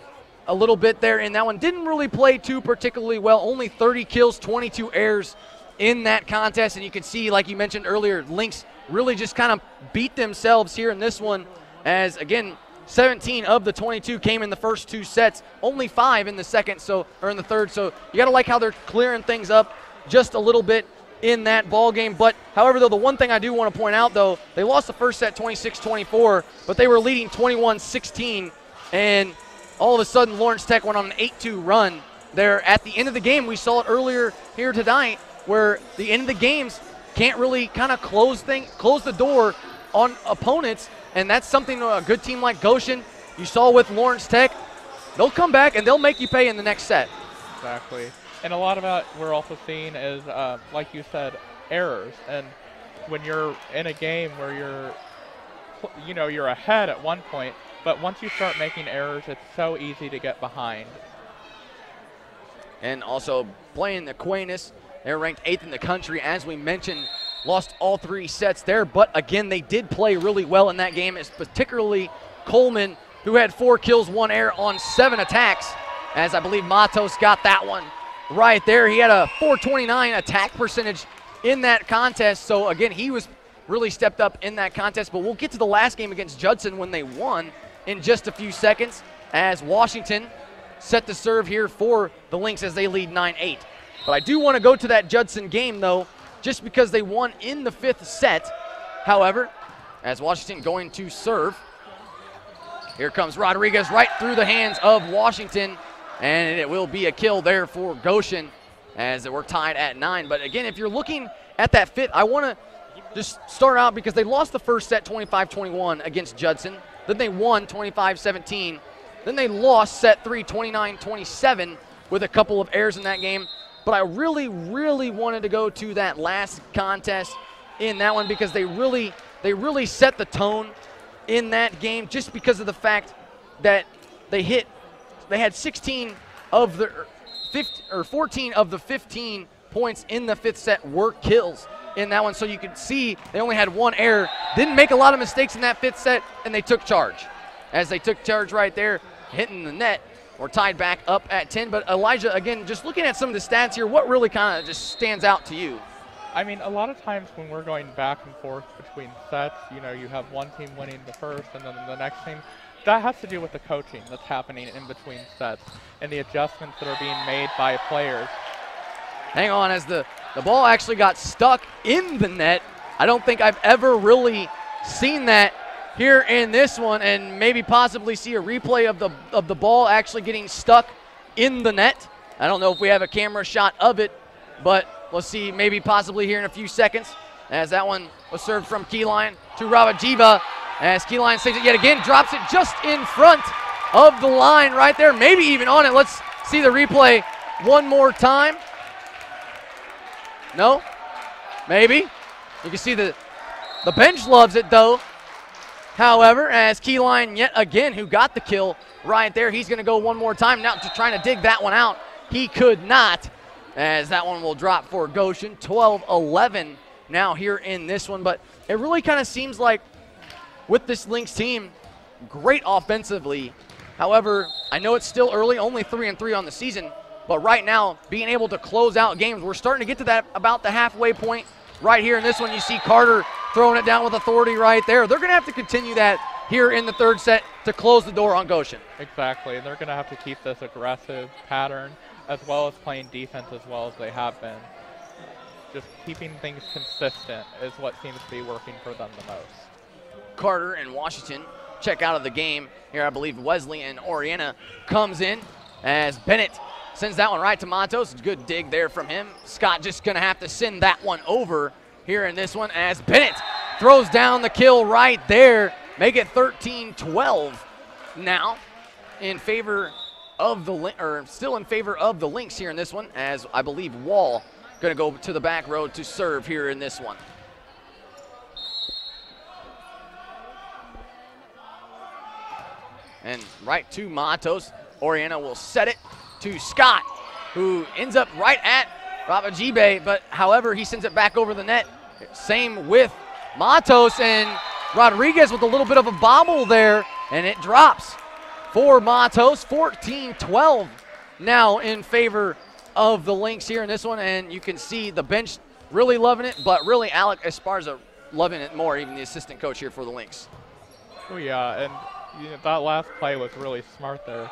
a little bit there in that one. Didn't really play too particularly well. Only 30 kills, 22 errors in that contest. And you can see, like you mentioned earlier, Lynx really just kind of beat themselves here in this one as, again, 17 of the 22 came in the first two sets, only five in the second, so or in the third. So you got to like how they're clearing things up just a little bit in that ball game. But however, though, the one thing I do want to point out, though, they lost the first set 26-24, but they were leading 21-16, and all of a sudden Lawrence Tech went on an 8-2 run there at the end of the game. We saw it earlier here tonight where the end of the games, can't really kind of close thing, close the door on opponents, and that's something a good team like Goshen, you saw with Lawrence Tech, they'll come back and they'll make you pay in the next set. Exactly. And a lot of that we're also seeing is, uh, like you said, errors. And when you're in a game where you're, you know, you're ahead at one point, but once you start making errors, it's so easy to get behind. And also playing the Aquinas, they're ranked eighth in the country, as we mentioned. Lost all three sets there, but again, they did play really well in that game. It's particularly Coleman, who had four kills, one air on seven attacks, as I believe Matos got that one right there. He had a 429 attack percentage in that contest. So again, he was really stepped up in that contest. But we'll get to the last game against Judson when they won in just a few seconds as Washington set to serve here for the Lynx as they lead 9-8. But I do want to go to that Judson game though, just because they won in the fifth set. However, as Washington going to serve, here comes Rodriguez right through the hands of Washington, and it will be a kill there for Goshen as we're tied at nine. But again, if you're looking at that fit, I want to just start out because they lost the first set 25-21 against Judson. Then they won 25-17. Then they lost set three 29-27 with a couple of errors in that game. But I really, really wanted to go to that last contest in that one because they really, they really set the tone in that game just because of the fact that they hit, they had 16 of the er, 15, or 14 of the 15 points in the fifth set were kills in that one. So you could see they only had one error. Didn't make a lot of mistakes in that fifth set, and they took charge. As they took charge right there, hitting the net, or tied back up at 10. But Elijah, again, just looking at some of the stats here, what really kind of just stands out to you? I mean, a lot of times when we're going back and forth between sets, you know, you have one team winning the first and then the next team. That has to do with the coaching that's happening in between sets and the adjustments that are being made by players. Hang on, as the, the ball actually got stuck in the net. I don't think I've ever really seen that here in this one and maybe possibly see a replay of the, of the ball actually getting stuck in the net. I don't know if we have a camera shot of it, but we'll see maybe possibly here in a few seconds as that one was served from Keyline to Rabajiva as Key Keyline saves it yet again, drops it just in front of the line right there, maybe even on it. Let's see the replay one more time. No? Maybe. You can see the, the bench loves it though. However, as Keyline yet again, who got the kill right there, he's going to go one more time now to trying to dig that one out. He could not, as that one will drop for Goshen. 12-11 now here in this one, but it really kind of seems like with this Lynx team, great offensively. However, I know it's still early, only 3 and 3 on the season, but right now, being able to close out games, we're starting to get to that about the halfway point right here in this one. You see Carter throwing it down with authority right there. They're going to have to continue that here in the third set to close the door on Goshen. Exactly. They're going to have to keep this aggressive pattern as well as playing defense as well as they have been. Just keeping things consistent is what seems to be working for them the most. Carter and Washington check out of the game. Here I believe Wesley and Oriana comes in as Bennett sends that one right to Matos. Good dig there from him. Scott just going to have to send that one over here in this one as Bennett throws down the kill right there. Make it 13-12 now in favor of the or still in favor of the Lynx here in this one as I believe Wall going to go to the back road to serve here in this one. And right to Matos. Oriana will set it to Scott, who ends up right at Rabajibe, but however, he sends it back over the net. Same with Matos and Rodriguez with a little bit of a bobble there, and it drops for Matos, 14-12 now in favor of the Lynx here in this one, and you can see the bench really loving it, but really Alec Esparza loving it more, even the assistant coach here for the Lynx. Oh yeah, and you know, that last play was really smart there.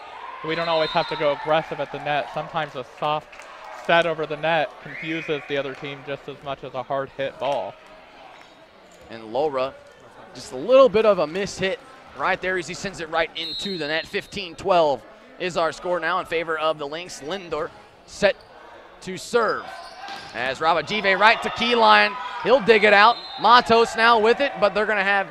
We don't always have to go aggressive at the net. Sometimes a soft set over the net confuses the other team just as much as a hard hit ball. And Laura, just a little bit of a miss hit right there as he sends it right into the net. 15-12 is our score now in favor of the Lynx. Linder set to serve. As Rabajive right to key Keyline, He'll dig it out. Matos now with it, but they're going to have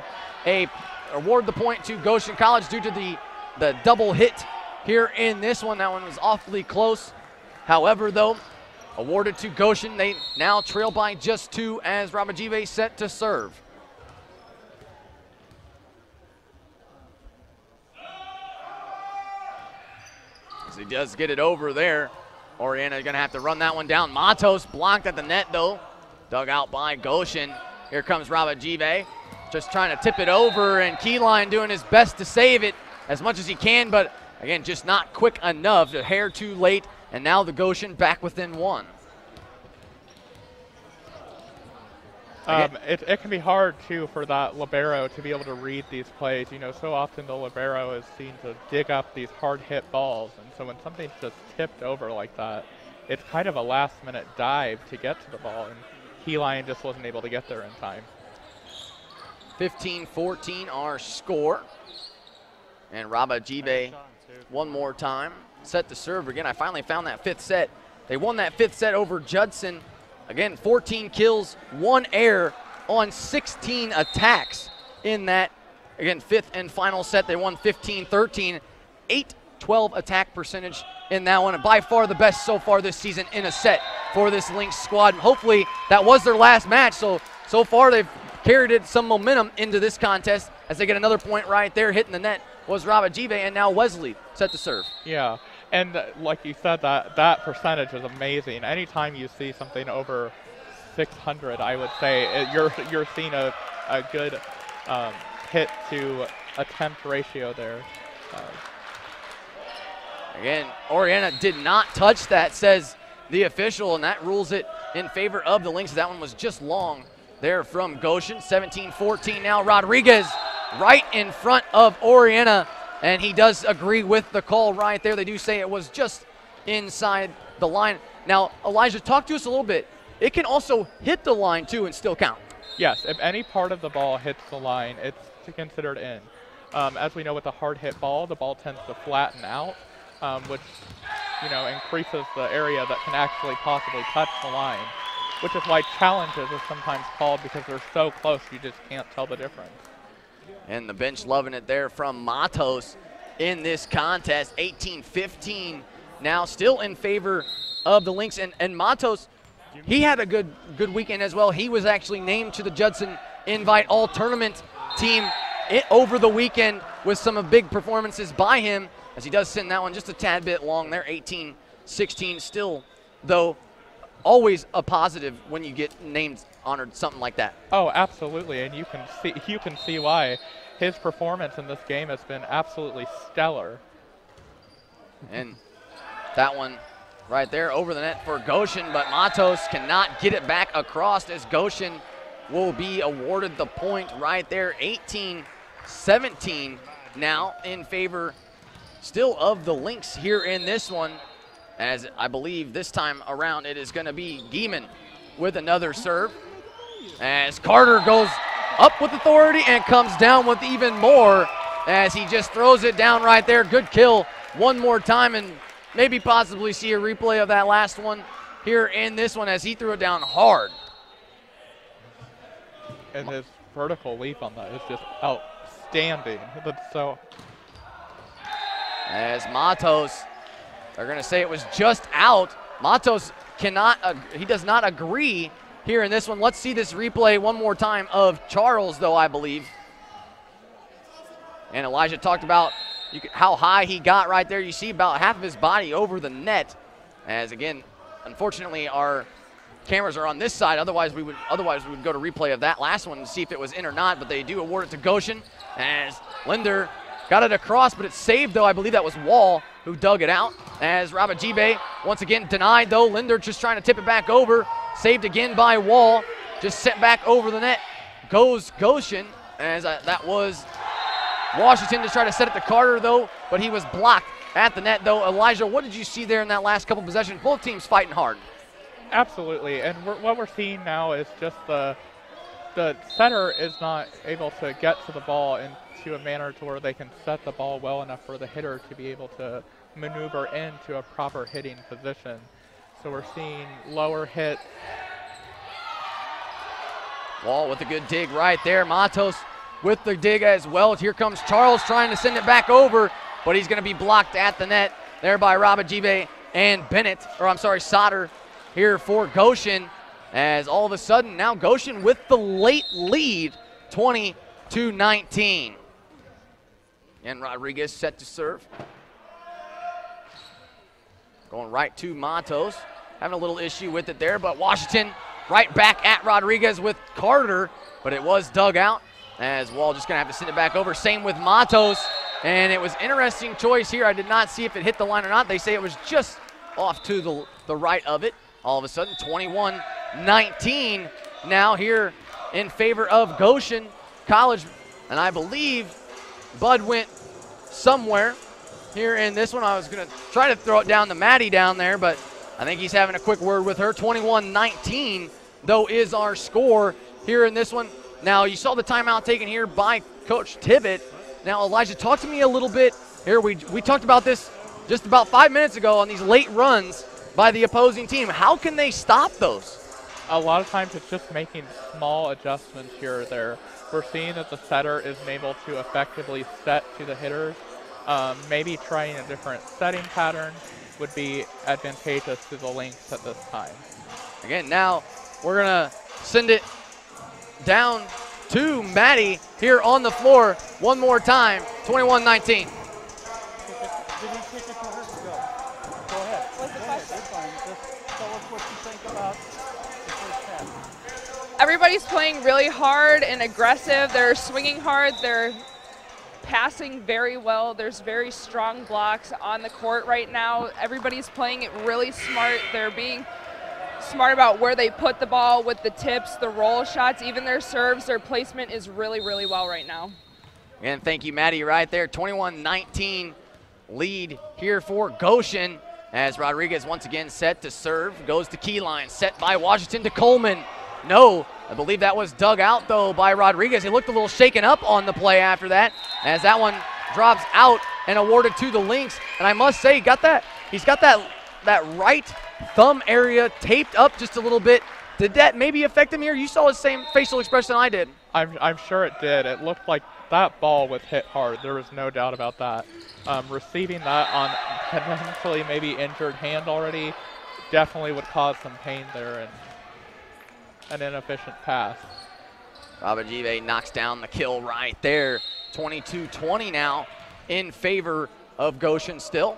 a award the point to Goshen College due to the, the double hit here in this one. That one was awfully close. However, though, awarded to Goshen. They now trail by just two as Rabajive set to serve. As he does get it over there. Oriana going to have to run that one down. Matos blocked at the net, though. Dug out by Goshen. Here comes Rabajive. Just trying to tip it over, and Keyline doing his best to save it as much as he can, but again, just not quick enough. The hair too late, and now the Goshen back within one. Um, it, it can be hard too for that libero to be able to read these plays. You know, so often the libero is seen to dig up these hard hit balls, and so when something's just tipped over like that, it's kind of a last minute dive to get to the ball, and Keyline just wasn't able to get there in time. 15-14 our score. And Rabajive one more time. Set to serve again. I finally found that fifth set. They won that fifth set over Judson. Again, 14 kills, one air on 16 attacks in that, again, fifth and final set. They won 15-13, 8-12 attack percentage in that one. And by far the best so far this season in a set for this Lynx squad. Hopefully that was their last match. So, so far they've carried it some momentum into this contest as they get another point right there. Hitting the net was Rabajive and now Wesley set to serve. Yeah, and uh, like you said, that that percentage is amazing. Anytime you see something over 600, I would say it, you're you're seeing a, a good um, hit to attempt ratio there. Uh, Again, Oriana did not touch that, says the official, and that rules it in favor of the Lynx. That one was just long there from Goshen. 17-14 now. Rodriguez right in front of Oriana, and he does agree with the call right there. They do say it was just inside the line. Now, Elijah, talk to us a little bit. It can also hit the line too and still count. Yes, if any part of the ball hits the line, it's considered in. Um, as we know with a hard hit ball, the ball tends to flatten out, um, which you know increases the area that can actually possibly touch the line which is why challenges are sometimes called because they're so close you just can't tell the difference. And the bench loving it there from Matos in this contest. 18-15 now still in favor of the Lynx. And, and Matos, he had a good good weekend as well. He was actually named to the Judson Invite All Tournament team it, over the weekend with some of big performances by him as he does send that one just a tad bit long there. 18-16 still, though, always a positive when you get named honored something like that. Oh, absolutely, and you can see you can see why his performance in this game has been absolutely stellar. And that one right there over the net for Goshen, but Matos cannot get it back across as Goshen will be awarded the point right there. 18-17 now in favor still of the Lynx here in this one as I believe this time around it is going to be Gieman with another serve. As Carter goes up with authority and comes down with even more as he just throws it down right there. Good kill one more time and maybe possibly see a replay of that last one here in this one as he threw it down hard. And his vertical leap on that is just outstanding. That's so. As Matos they're going to say it was just out. Matos cannot, uh, he does not agree here in this one. Let's see this replay one more time of Charles, though, I believe. And Elijah talked about could, how high he got right there. You see about half of his body over the net. As again, unfortunately, our cameras are on this side. Otherwise, we would otherwise we would go to replay of that last one and see if it was in or not. But they do award it to Goshen as Linder got it across, but it's saved though. I believe that was Wall who dug it out as Rabajive once again denied though. Linder just trying to tip it back over. Saved again by Wall. Just sent back over the net. Goes Goshen as uh, that was Washington to try to set it to Carter though, but he was blocked at the net though. Elijah, what did you see there in that last couple possessions? Both teams fighting hard. Absolutely, and we're, what we're seeing now is just the the setter is not able to get to the ball into a manner to where they can set the ball well enough for the hitter to be able to maneuver into a proper hitting position. So we're seeing lower hit Wall with a good dig right there. Matos with the dig as well. Here comes Charles trying to send it back over, but he's going to be blocked at the net there by Rabajibe and Bennett, or I'm sorry, Sauter here for Goshen. As all of a sudden now Goshen with the late lead, 20 to 19. And Rodriguez set to serve. Going right to Matos. Having a little issue with it there, but Washington right back at Rodriguez with Carter, but it was dug out as Wall just going to have to send it back over. Same with Matos, and it was interesting choice here. I did not see if it hit the line or not. They say it was just off to the, the right of it. All of a sudden, 21-19 now here in favor of Goshen College, and I believe Bud went somewhere here in this one. I was going to try to throw it down to Mattie down there, but I think he's having a quick word with her. 21-19, though, is our score here in this one. Now, you saw the timeout taken here by Coach Tibbet. Now, Elijah, talk to me a little bit here. We, we talked about this just about five minutes ago on these late runs by the opposing team. How can they stop those? A lot of times it's just making small adjustments here or there. We're seeing that the setter is able to effectively set to the hitters. Um, maybe trying a different setting pattern would be advantageous to the Lynx at this time. Again, now we're going to send it down to Mattie here on the floor one more time, 21-19. Everybody's playing really hard and aggressive. They're swinging hard. They're passing very well. There's very strong blocks on the court right now. Everybody's playing it really smart. They're being smart about where they put the ball with the tips, the roll shots, even their serves. Their placement is really, really well right now. And thank you, Mattie, right there. 21-19 lead here for Goshen as Rodriguez once again set to serve. Goes to Keyline, set by Washington to Coleman. No, I believe that was dug out, though, by Rodriguez. He looked a little shaken up on the play after that as that one drops out and awarded to the Lynx. And I must say, got that. he's got that, that right thumb area taped up just a little bit. Did that maybe affect him here? You saw the same facial expression I did. I'm, I'm sure it did. It looked like that ball was hit hard. There was no doubt about that. Um, receiving that on potentially maybe injured hand already definitely would cause some pain there and an inefficient pass. Rabajive knocks down the kill right there. 22-20 now in favor of Goshen still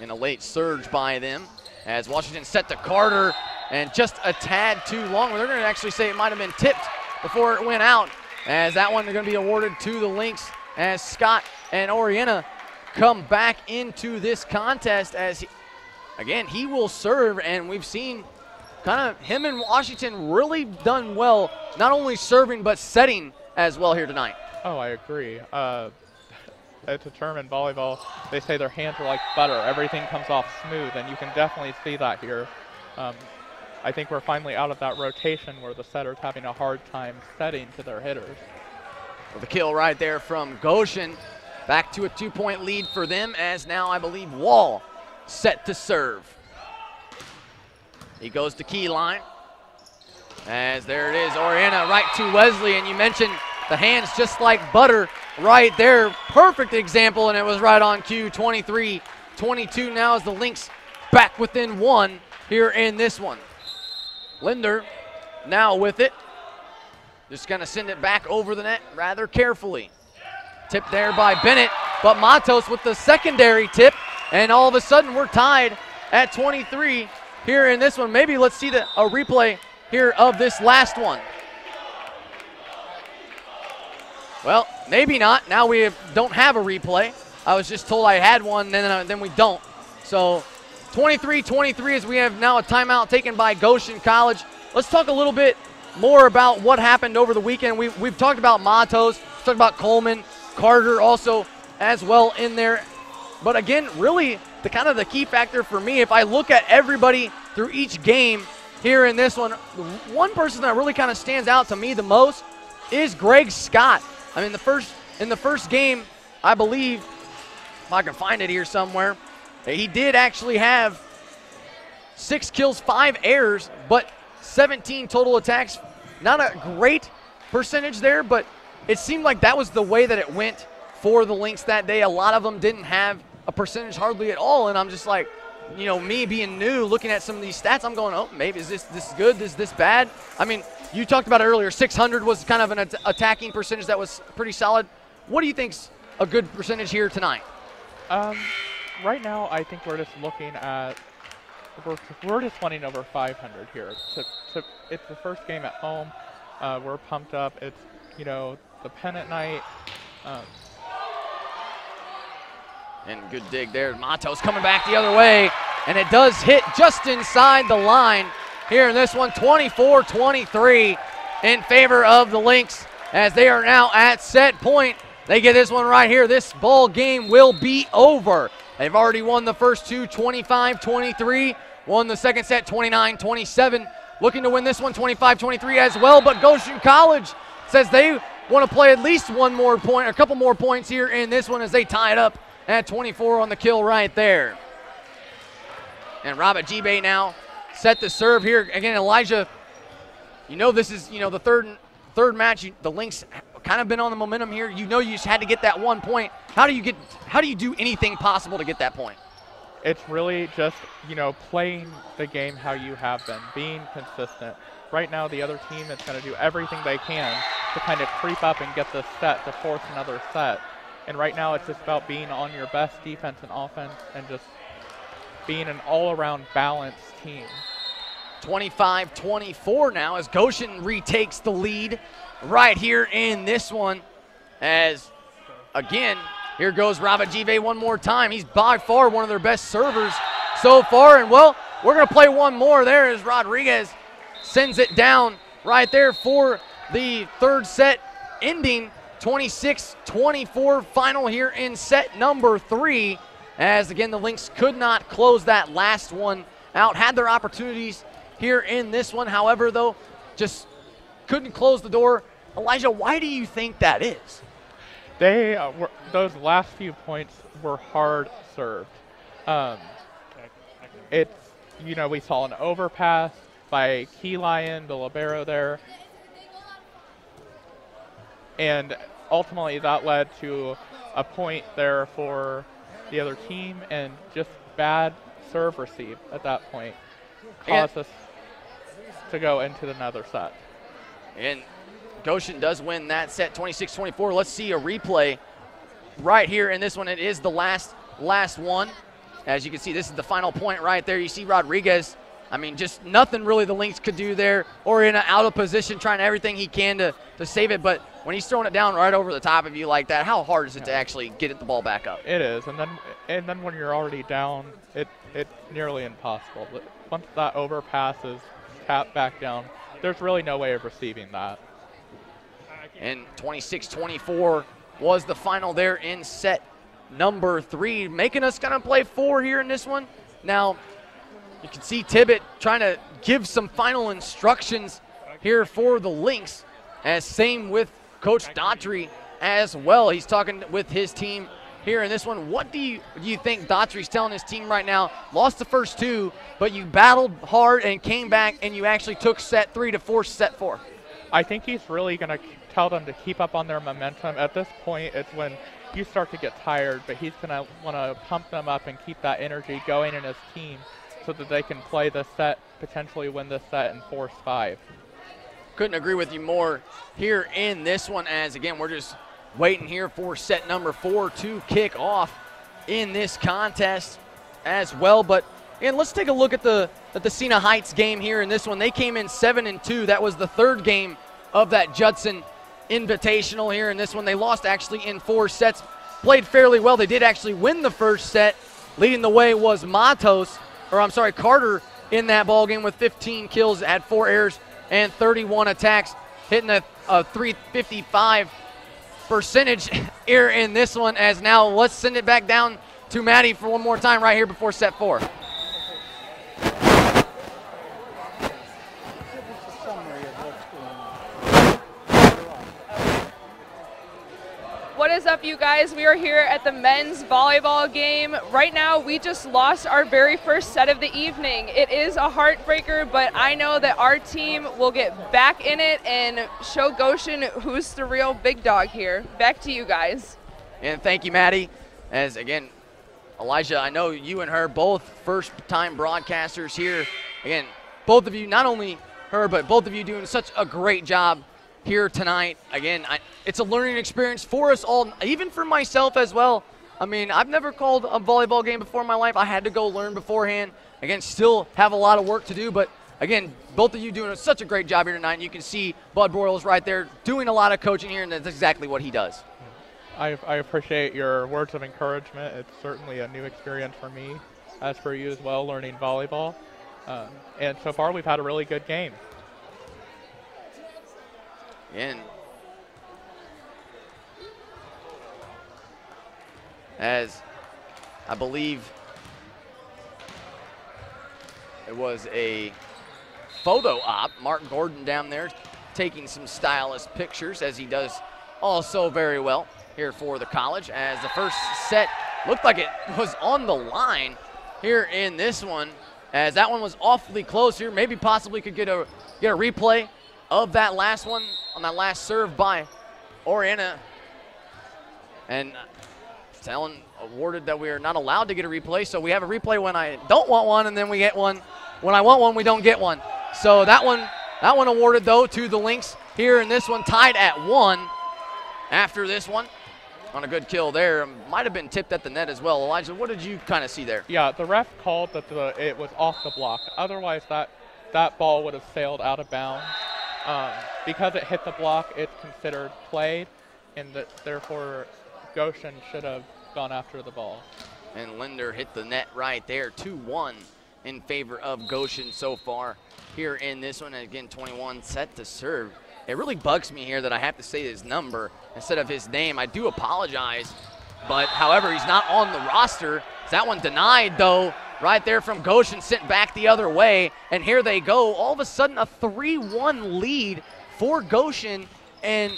in a late surge by them as Washington set to Carter and just a tad too long. They're going to actually say it might have been tipped before it went out as that one they're going to be awarded to the Lynx as Scott and Oriana come back into this contest as, he, again, he will serve and we've seen kind of him and Washington really done well, not only serving but setting as well here tonight. Oh, I agree. Uh, it's a term in volleyball. They say their hands are like butter. Everything comes off smooth, and you can definitely see that here. Um, I think we're finally out of that rotation where the setter's having a hard time setting to their hitters. Well, the kill right there from Goshen. Back to a two-point lead for them as now I believe Wall set to serve. He goes to Keyline. As there it is, Oriana right to Wesley, and you mentioned the hands just like butter right there. Perfect example, and it was right on cue. 23 22 now as the Lynx back within one here in this one. Linder now with it. Just going to send it back over the net rather carefully. Tipped there by Bennett, but Matos with the secondary tip, and all of a sudden we're tied at 23 here in this one. Maybe let's see the, a replay here of this last one. Well, maybe not. Now we have, don't have a replay. I was just told I had one, then, uh, then we don't. So 23-23 as we have now a timeout taken by Goshen College. Let's talk a little bit more about what happened over the weekend. We've, we've talked about Matos, talked about Coleman, Carter also as well in there. But again, really the kind of the key factor for me, if I look at everybody through each game here in this one, one person that really kind of stands out to me the most is Greg Scott. I mean, the first in the first game, I believe, if I can find it here somewhere, he did actually have six kills, five errors, but 17 total attacks Not a great percentage there, but it seemed like that was the way that it went for the Lynx that day. A lot of them didn't have a percentage hardly at all, and I'm just like, you know, me being new, looking at some of these stats, I'm going, oh, maybe is this this good? Is this bad? I mean, you talked about earlier. 600 was kind of an at- attacking percentage that was pretty solid. What do you think's a good percentage here tonight? Um, right now, I think we're just looking at we're, we're just wanting over 500 here. To, to, it's the first game at home. Uh, we're pumped up. It's you know the pennant night. Um, and good dig there. Matos coming back the other way, and it does hit just inside the line here in this one, 24-23 in favor of the Lynx as they are now at set point. They get this one right here. This ball game will be over. They've already won the first two 25-23, won the second set 29-27. Looking to win this one 25-23 as well, but Goshen College says they want to play at least one more point, a couple more points here in this one as they tie it up at 24 on the kill right there. And Robert Gibe now set the serve here. Again, Elijah, you know this is, you know, the third third match. You, the Lynx kind of been on the momentum here. You know you just had to get that one point. How do you get how do you do anything possible to get that point? It's really just, you know, playing the game how you have been, being consistent. Right now the other team is going to do everything they can to kind of creep up and get this set to force another set. And right now it's just about being on your best defense and offense and just being an all-around balanced team. 25-24 now as Goshen retakes the lead right here in this one. As, again, here goes Give one more time. He's by far one of their best servers so far. And, well, we're going to play one more there as Rodriguez sends it down right there for the third set ending 26-24 final here in set number three as again the Lynx could not close that last one out. Had their opportunities here in this one, however, though, just couldn't close the door. Elijah, why do you think that is? They uh, were those last few points were hard served. Um, it's you know we saw an overpass by Keyline, the libero there, and ultimately that led to a point there for the other team and just bad serve receive at that point caused us to go into another set. And Goshen does win that set 26-24. Let's see a replay right here in this one. It is the last last one. As you can see, this is the final point right there. You see Rodriguez. I mean, just nothing really the Lynx could do there or in an out of position, trying everything he can to, to save it. But when he's throwing it down right over the top of you like that, how hard is it to actually get the ball back up? It is, and then and then when you're already down, it it's nearly impossible. But once that overpass is tapped back down, there's really no way of receiving that. And 26-24 was the final there in set number three, making us kind of play four here in this one. Now, you can see Tibbett trying to give some final instructions here for the Lynx, as same with Coach Daughtry as well. He's talking with his team here in this one. What do you do you think Daughtry's telling his team right now? Lost the first two, but you battled hard and came back and you actually took set three to force set four. I think he's really going to tell them to keep up on their momentum. At this point, it's when you start to get tired, but he's going to want to pump them up and keep that energy going in his team so that they can play the set, potentially win the set and force five. Couldn't agree with you more here in this one as, again, we're just waiting here for set number four to kick off in this contest as well. But and let's take a look at the at the Siena Heights game here in this one. They came in seven and two. That was the third game of that Judson Invitational here in this one. They lost actually in four sets. Played fairly well. They did actually win the first set. Leading the way was Matos, or I'm sorry, Carter in that ball game with 15 kills, had four errors and 31 attacks, hitting a, a 355 percentage here in this one. As now let's send it back down to Mattie for one more time right here before set four. Is up, you guys? We are here at the men's volleyball game. Right now, we just lost our very first set of the evening. It is a heartbreaker, but I know that our team will get back in it and show Goshen who's the real big dog here. Back to you guys. And thank you, Mattie. As again, Elijah, I know you and her both first time broadcasters here. Again, both of you, not only her, but both of you doing such a great job here tonight. Again, I, it's a learning experience for us all, even for myself as well. I mean, I've never called a volleyball game before in my life. I had to go learn beforehand. Again, still have a lot of work to do, but again, both of you doing such a great job here tonight. You can see Bud Broyles right there doing a lot of coaching here, and that's exactly what he does. I, I appreciate your words of encouragement. It's certainly a new experience for me, as for you as well, learning volleyball. Um, and so far, we've had a really good game. And as I believe it was a photo op, Mark Gordon down there taking some stylish pictures as he does also very well here for the college as the first set looked like it was on the line here in this one as that one was awfully close here. Maybe possibly could get a get a replay of that last one on that last serve by Oriana. And telling awarded that we are not allowed to get a replay, so we have a replay when I don't want one, and then we get one when I want one. We don't get one. So that one that one awarded though to the Lynx here, and this one tied at one after this one on a good kill there. Might have been tipped at the net as well. Elijah, what did you kind of see there? Yeah, the ref called that the, it was off the block. Otherwise, that, that ball would have sailed out of bounds. Um, because it hit the block, it's considered played, and that therefore Goshen should have gone after the ball. And Linder hit the net right there, 2-1 in favor of Goshen so far here in this one. And again, 21 set to serve. It really bugs me here that I have to say his number instead of his name. I do apologize, but however, he's not on the roster. That one denied, though, right there from Goshen, sent back the other way. And here they go. All of a sudden, a 3-1 lead for Goshen, and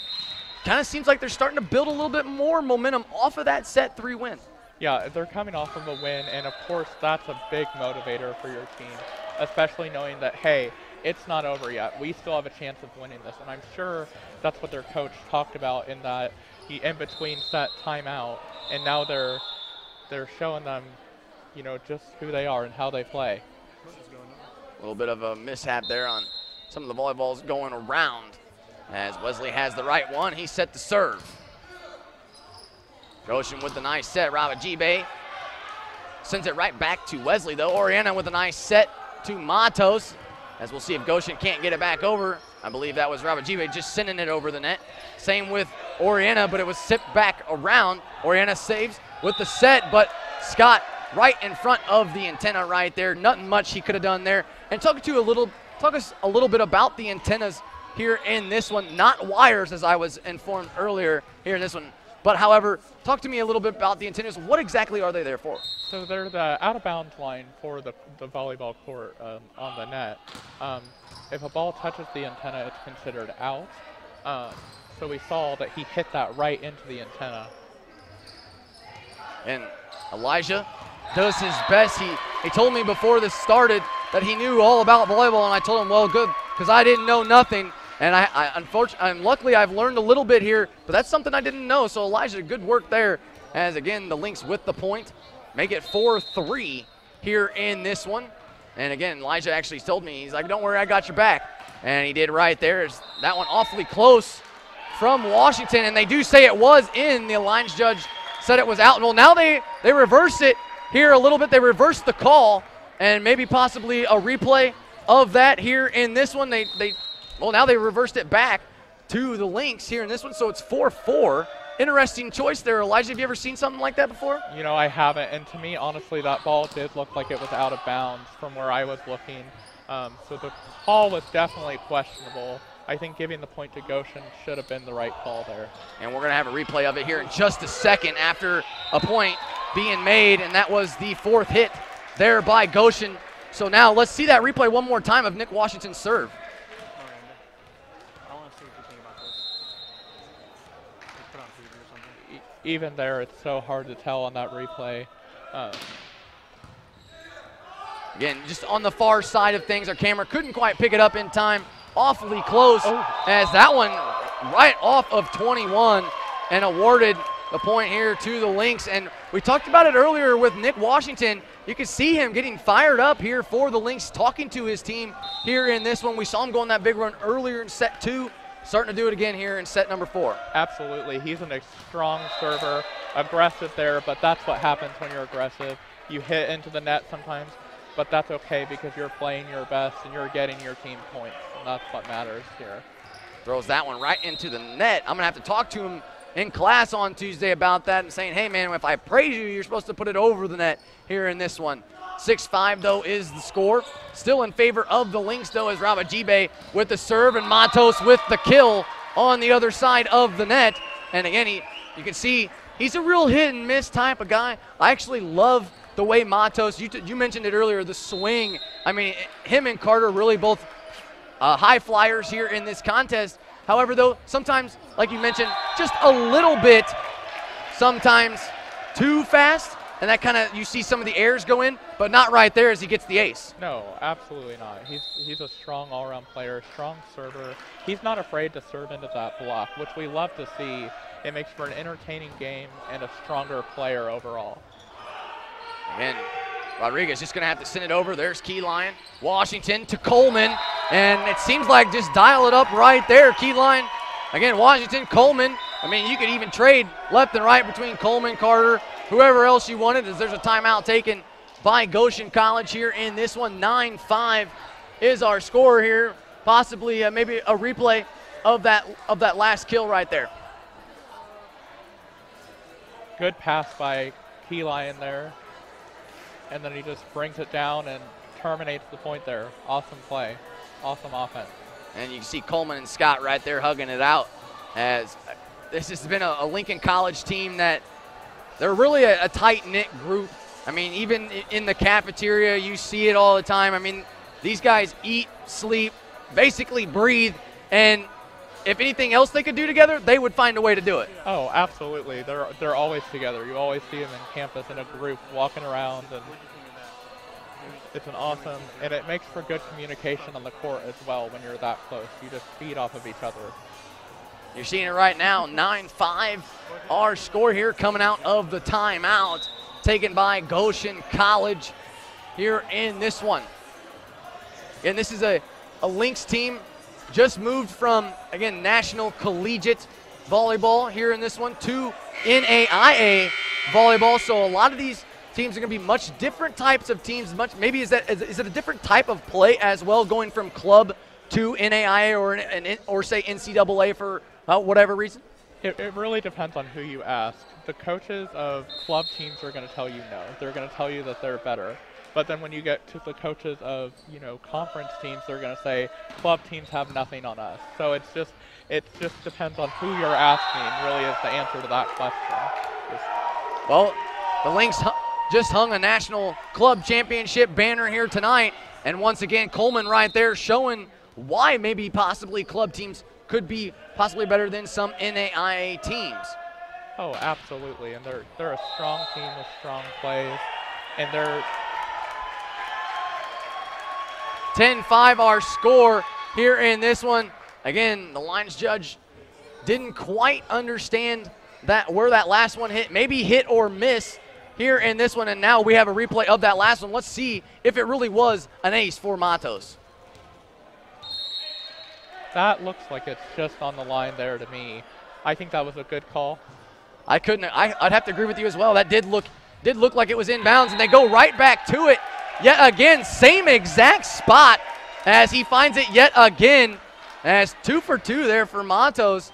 kind of seems like they're starting to build a little bit more momentum off of that set three win. Yeah, they're coming off of a win, and of course, that's a big motivator for your team, especially knowing that, hey, it's not over yet. We still have a chance of winning this, and I'm sure that's what their coach talked about in that he in between set timeout, and now they're they're showing them, you know, just who they are and how they play. A little bit of a mishap there on some of the volleyballs going around as Wesley has the right one. He's set to serve. Goshen with the nice set. Robert Gibe sends it right back to Wesley, though. Oriana with a nice set to Matos. As we'll see if Goshen can't get it back over. I believe that was Robert Gibe just sending it over the net. Same with Oriana, but it was sipped back around. Oriana saves with the set, but Scott right in front of the antenna right there. Nothing much he could have done there. And talk to you a little, talk us a little bit about the antennas here in this one. Not wires, as I was informed earlier here in this one. But however, talk to me a little bit about the antennas. What exactly are they there for? So they're the out of bounds line for the, the volleyball court um, on the net. Um, if a ball touches the antenna, it's considered out. Um, so we saw that he hit that right into the antenna. And Elijah does his best. He, he told me before this started that he knew all about volleyball, and I told him, well, good, because I didn't know nothing. And I, I unfortunately, and luckily, I've learned a little bit here, but that's something I didn't know. So Elijah, good work there. As again, the Lynx with the point, make it 4-3 here in this one. And again, Elijah actually told me, he's like, don't worry, I got your back. And he did right there. That one awfully close from Washington, and they do say it was in. The lines judge said it was out. Well, now they they reverse it here a little bit. They reverse the call, and maybe possibly a replay of that here in this one. They they well, now they reversed it back to the Lynx here in this one, so it's 4-4. Interesting choice there, Elijah. Have you ever seen something like that before? You know, I haven't. And to me, honestly, that ball did look like it was out of bounds from where I was looking. Um, so the call was definitely questionable. I think giving the point to Goshen should have been the right call there. And we're going to have a replay of it here in just a second after a point being made, and that was the fourth hit there by Goshen. So now let's see that replay one more time of Nick Washington's serve. even there, it's so hard to tell on that replay. Uh, Again, just on the far side of things, our camera couldn't quite pick it up in time. Awfully close Oh. as that one right off of 21 and awarded the point here to the Lynx. And we talked about it earlier with Nick Washington. You can see him getting fired up here for the Lynx, talking to his team here in this one. We saw him go on that big run earlier in set two, starting to do it again here in set number four. Absolutely. He's a strong server, aggressive there, but that's what happens when you're aggressive. You hit into the net sometimes, but that's okay because you're playing your best and you're getting your team points, that's what matters here. Throws that one right into the net. I'm going to have to talk to him in class on Tuesday about that and saying, hey, man, if I praise you, you're supposed to put it over the net here in this one. 6-5, though, is the score. Still in favor of the Lynx, though, as Rabajibe with the serve and Matos with the kill on the other side of the net. And again, he, you can see he's a real hit and miss type of guy. I actually love the way Matos, you, you mentioned it earlier, the swing. I mean, him and Carter really both uh, high flyers here in this contest. However, though, sometimes, like you mentioned, just a little bit, sometimes too fast, and that kind of, you see some of the airs go in, but not right there as he gets the ace. No, absolutely not. He's he's a strong all-around player, strong server. He's not afraid to serve into that block, which we love to see. It makes for an entertaining game and a stronger player overall. And Rodriguez just going to have to send it over. There's Keyline. Washington to Coleman. And it seems like just dial it up right there. Keyline. Again, Washington, Coleman. I mean, you could even trade left and right between Coleman, Carter, whoever else you wanted, as there's a timeout taken by Goshen College here in this one. 9 5 is our score here. Possibly uh, maybe a replay of that of that last kill right there. Good pass by Keyline there. And then he just brings it down and terminates the point there. Awesome play. Awesome offense. And you can see Coleman and Scott right there hugging it out as uh, this has been a, a Lincoln College team that they're really a, a tight knit group. I mean, even in the cafeteria, you see it all the time. I mean, these guys eat, sleep, basically breathe, and if anything else they could do together, they would find a way to do it. Oh, absolutely. They're they're always together. You always see them in campus in a group walking around and it's an awesome and it makes for good communication on the court as well when you're that close. You just feed off of each other. You're seeing it right now, 9-5. Our score here coming out of the timeout taken by Goshen College here in this one. And this is a, a Lynx team just moved from, again, National Collegiate Volleyball here in this one to NAIA Volleyball. So a lot of these teams are going to be much different types of teams. Much Maybe is, that, is, is it a different type of play as well, going from club to NAIA or, an, or say NCAA for uh, whatever reason? It, it really depends on who you ask. The coaches of club teams are going to tell you no. They're going to tell you that they're better. But then when you get to the coaches of, you know, conference teams, they're going to say club teams have nothing on us. So it's just it just depends on who you're asking. Really, is the answer to that question. Well, the Lynx just hung a national club championship banner here tonight, and once again, Coleman right there showing why maybe possibly club teams could be possibly better than some NAIA teams. Oh, absolutely, and they're they're a strong team with strong plays, and they're 10-5 our score here in this one. Again, the lines judge didn't quite understand that where that last one hit. Maybe hit or miss here in this one, and now we have a replay of that last one. Let's see if it really was an ace for Matos. That looks like it's just on the line there to me. I think that was a good call. I couldn't. I, would have to agree with you as well. That did look did look like it was inbounds, and they go right back to it. Yet again, same exact spot as he finds it yet again. As two for two there for Matos.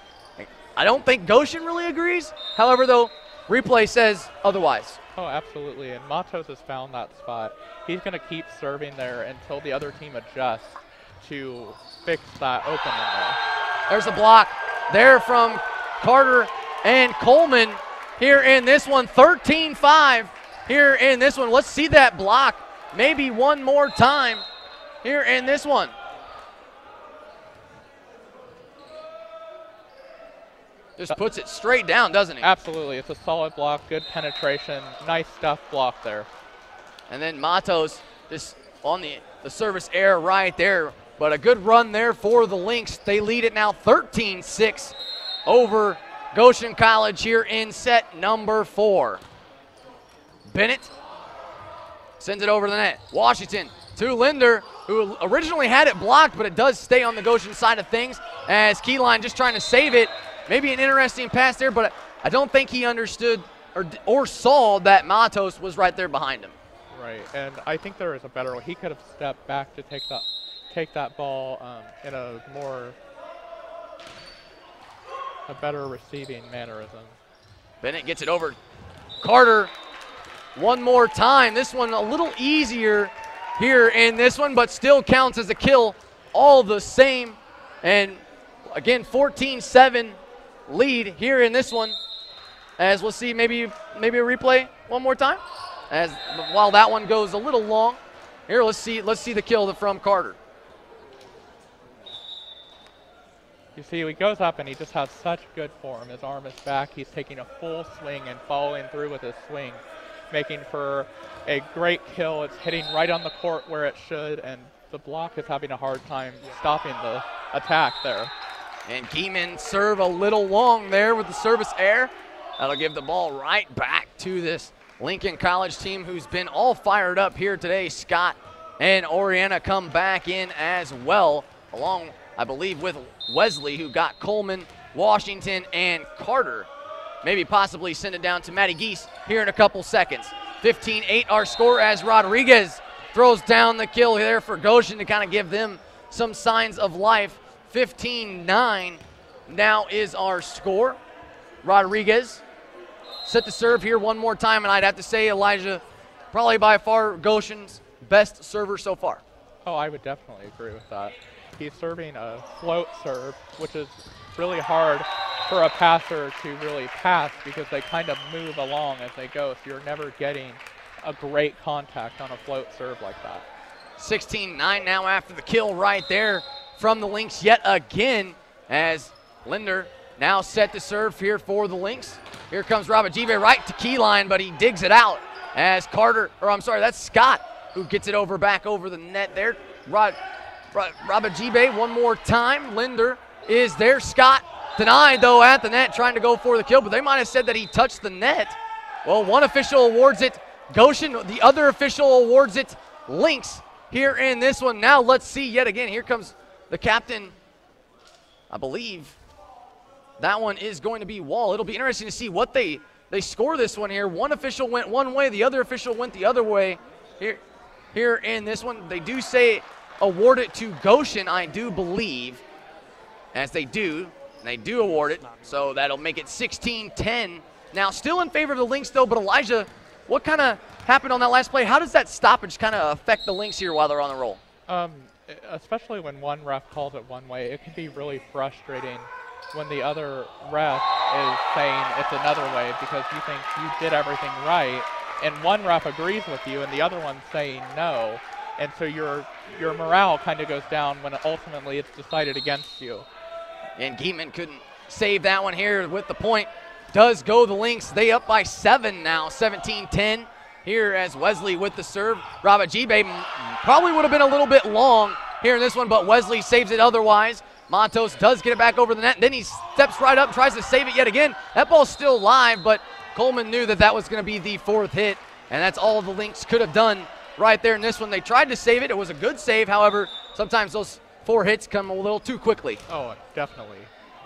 I don't think Goshen really agrees. However, though, replay says otherwise. Oh, absolutely. And Matos has found that spot. He's going to keep serving there until the other team adjusts to fix that opening there. There's a block there from Carter and Coleman here in this one. 13 5 here in this one. Let's see that block maybe one more time here in this one. Just puts it straight down, doesn't he? Absolutely. It's a solid block, good penetration, nice stuff block there. And then Matos just on the, the service air right there. But a good run there for the Lynx. They lead it now 13 6 over Goshen College here in set number four. Bennett sends it over the net. Washington to Linder, who originally had it blocked, but it does stay on the Goshen side of things as Keyline just trying to save it. Maybe an interesting pass there, but I don't think he understood or, or saw that Matos was right there behind him. Right, and I think there is a better way. He could have stepped back to take that take that ball um, in a more a better receiving mannerism. Bennett gets it over. Carter one more time. This one a little easier here in this one, but still counts as a kill all the same. And again, 14-7 lead here in this one. As we'll see maybe maybe a replay one more time. As while that one goes a little long. Here, let's see let's see the kill from Carter. You see, he goes up and he just has such good form. His arm is back. He's taking a full swing and following through with his swing, making for a great kill. It's hitting right on the court where it should, and the block is having a hard time stopping the attack there. And Geeman serve a little long there with the service air. That'll give the ball right back to this Lincoln College team who's been all fired up here today. Scott and Oriana come back in as well, along, I believe, with Wesley, who got Coleman, Washington, and Carter. Maybe possibly send it down to Mattie Giese here in a couple seconds. 15 8 our score as Rodriguez throws down the kill there for Goshen to kind of give them some signs of life. 15 9 now is our score. Rodriguez set to serve here one more time, and I'd have to say Elijah, probably by far Goshen's best server so far. Oh, I would definitely agree with that. He's serving a float serve, which is really hard for a passer to really pass because they kind of move along as they go, so you're never getting a great contact on a float serve like that. 16-9 now after the kill right there from the Lynx yet again as Linder now set to serve here for the Lynx. Here comes Rabajive right to Keyline, but he digs it out as Carter, or I'm sorry, that's Scott who gets it over back over the net there. Rod, Rod, Rabajibe one more time. Linder is there. Scott denied though at the net, trying to go for the kill, but they might have said that he touched the net. Well, one official awards it Goshen, the other official awards it Lynx here in this one. Now let's see yet again. Here comes the captain, I believe. That one is going to be Wall. It'll be interesting to see what they they score this one here. One official went one way, the other official went the other way. Here, here in this one, they do say award it to Goshen, I do believe, as they do. They do award it, so that'll make it 16-10. Now, still in favor of the Lynx, though, but Elijah, what kind of happened on that last play? How does that stoppage kind of affect the Lynx here while they're on the roll? Um, especially when one ref calls it one way, it can be really frustrating when the other ref is saying it's another way because you think you did everything right, and one ref agrees with you, and the other one's saying no, and so your your morale kind of goes down when ultimately it's decided against you. And Geetman couldn't save that one here with the point. Does go the Lynx. They up by seven now, 17-10. Here as Wesley with the serve. Rabajibe probably would have been a little bit long here in this one, but Wesley saves it otherwise. Matos does get it back over the net. Then he steps right up, tries to save it yet again. That ball's still live, but Coleman knew that that was going to be the fourth hit, and that's all the Lynx could have done right there in this one. They tried to save it. It was a good save. However, sometimes those four hits come a little too quickly. Oh, definitely.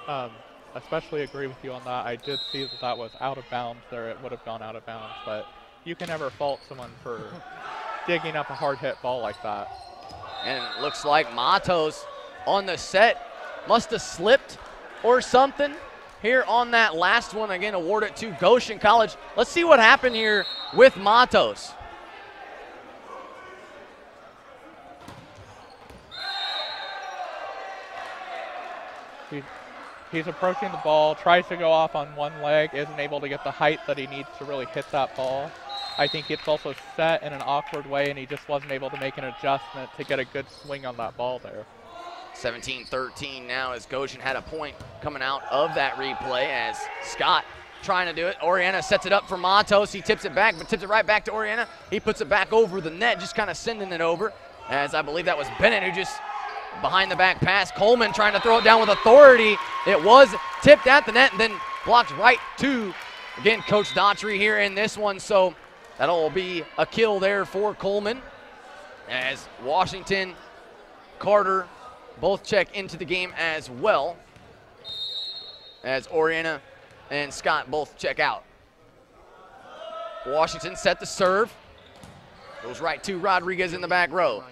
Um, especially agree with you on that. I did see that that was out of bounds there. It would have gone out of bounds, but you can never fault someone for digging up a hard hit ball like that. And it looks like Matos on the set must have slipped or something here on that last one. Again, award it to Goshen College. Let's see what happened here with Matos. He's approaching the ball, tries to go off on one leg, isn't able to get the height that he needs to really hit that ball. I think it's also set in an awkward way, and he just wasn't able to make an adjustment to get a good swing on that ball there. 17-13 now as Goshen had a point coming out of that replay as Scott trying to do it. Oriana sets it up for Matos. He tips it back, but tips it right back to Oriana. He puts it back over the net, just kind of sending it over. As I believe that was Bennett who just behind the back pass. Coleman trying to throw it down with authority. It was tipped at the net and then blocked right to, again, Coach Daughtry here in this one. So that'll be a kill there for Coleman as Washington, Carter both check into the game as well as Oriana and Scott both check out. Washington set the serve. Goes right to Rodriguez in the back row.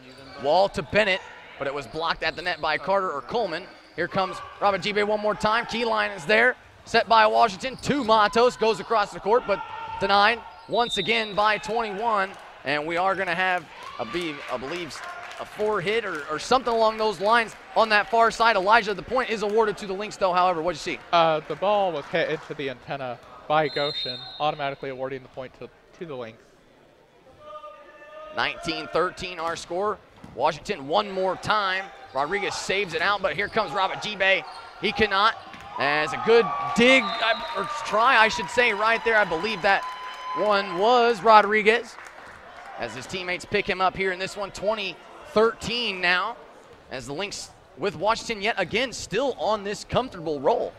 Wall to Bennett, but it was blocked at the net by Carter or Coleman. Here comes Robert Gibe one more time. Keyline is there. Set by Washington. Two Matos goes across the court, but denied once again by 21. And we are going to have, a, I believe, a four hit or, or, something along those lines on that far side. Elijah, the point is awarded to the Lynx, though, however. What'd you see? Uh, the ball was hit into the antenna by Goshen, automatically awarding the point to, to the Lynx. 19-13 our score. Washington one more time. Rodriguez saves it out, but here comes Robert Gibe. He cannot. As a good dig, or try, I should say, right there. I believe that one was Rodriguez. As his teammates pick him up here in this one, 20-13 now. As the Lynx with Washington yet again still on this comfortable roll.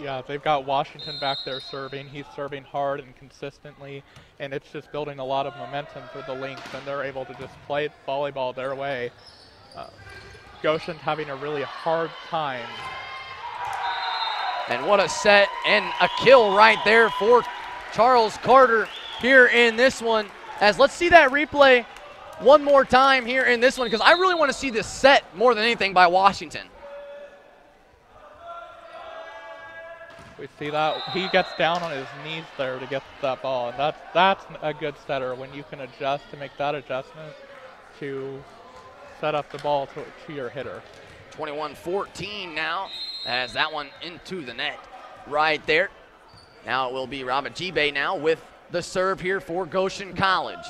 Yeah, they've got Washington back there serving. He's serving hard and consistently, and it's just building a lot of momentum for the Lynx, and they're able to just play volleyball their way. Uh, Goshen's having a really hard time. And what a set and a kill right there for Charles Carter here in this one. As let's see that replay one more time here in this one because I really want to see this set more than anything by Washington. We see that he gets down on his knees there to get that ball, and that's that's a good setter when you can adjust to make that adjustment to set up the ball to, to your hitter. 21-14 now as that one into the net right there. Now it will be Robert Gibe now with the serve here for Goshen College.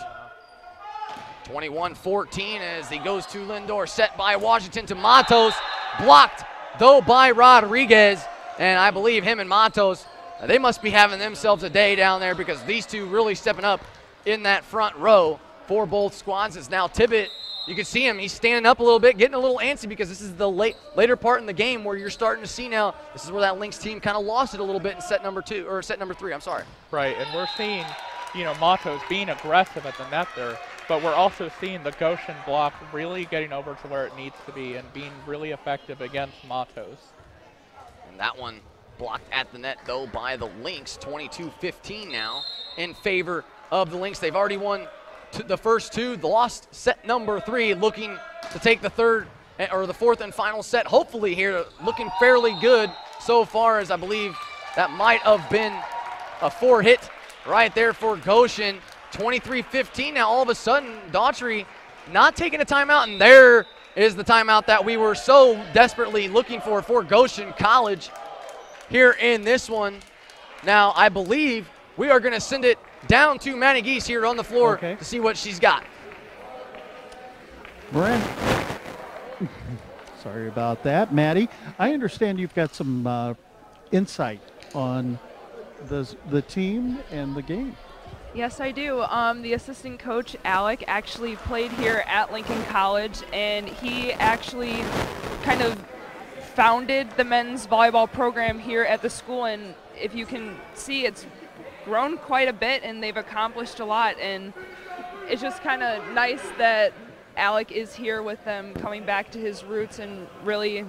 21-14 as he goes to Linder, set by Washington to Matos, blocked though by Rodriguez. And I believe him and Matos, uh, they must be having themselves a day down there because these two really stepping up in that front row for both squads. It's now Tibbett. You can see him. He's standing up a little bit, getting a little antsy because this is the late later part in the game where you're starting to see now. This is where that Lynx team kind of lost it a little bit in set number two or set number three. I'm sorry. Right, and we're seeing, you know, Matos being aggressive at the net there, but we're also seeing the Goshen block really getting over to where it needs to be and being really effective against Matos. And that one blocked at the net, though, by the Lynx. 22-15 now in favor of the Lynx. They've already won the first two. The lost set number three, looking to take the third eh, or the fourth and final set. Hopefully here, looking fairly good so far, as I believe that might have been a four hit right there for Goshen. 23-15. Now all of a sudden, Daughtry not taking a timeout, and there is the timeout that we were so desperately looking for for Goshen College here in this one. Now, I believe we are going to send it down to Mattie Giese here on the floor okay. to see what she's got. Moran. Sorry about that, Mattie. I understand you've got some uh, insight on the, the team and the game. Yes, I do. Um, the assistant coach, Alec, actually played here at Lincoln College, and he actually kind of founded the men's volleyball program here at the school. And if you can see, it's grown quite a bit, and they've accomplished a lot. And it's just kind of nice that Alec is here with them, coming back to his roots and really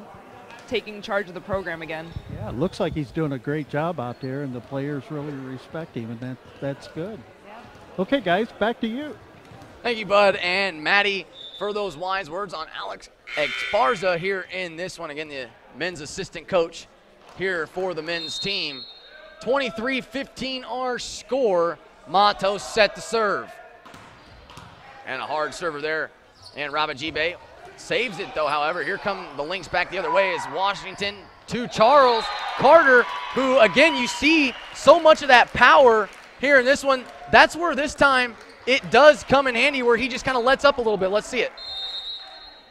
taking charge of the program again. Yeah, it looks like he's doing a great job out there, and the players really respect him, and that that's good. Okay, guys, back to you. Thank you, Bud and Mattie, for those wise words on Alex Esparza here in this one. Again, the men's assistant coach here for the men's team. 23-15 our score. Matos set to serve. And a hard server there. And Robert Gibe saves it, though, however. Here come the Lynx back the other way as Washington to Charles Carter, who, again, you see so much of that power here in this one. That's where this time it does come in handy where he just kind of lets up a little bit. Let's see it.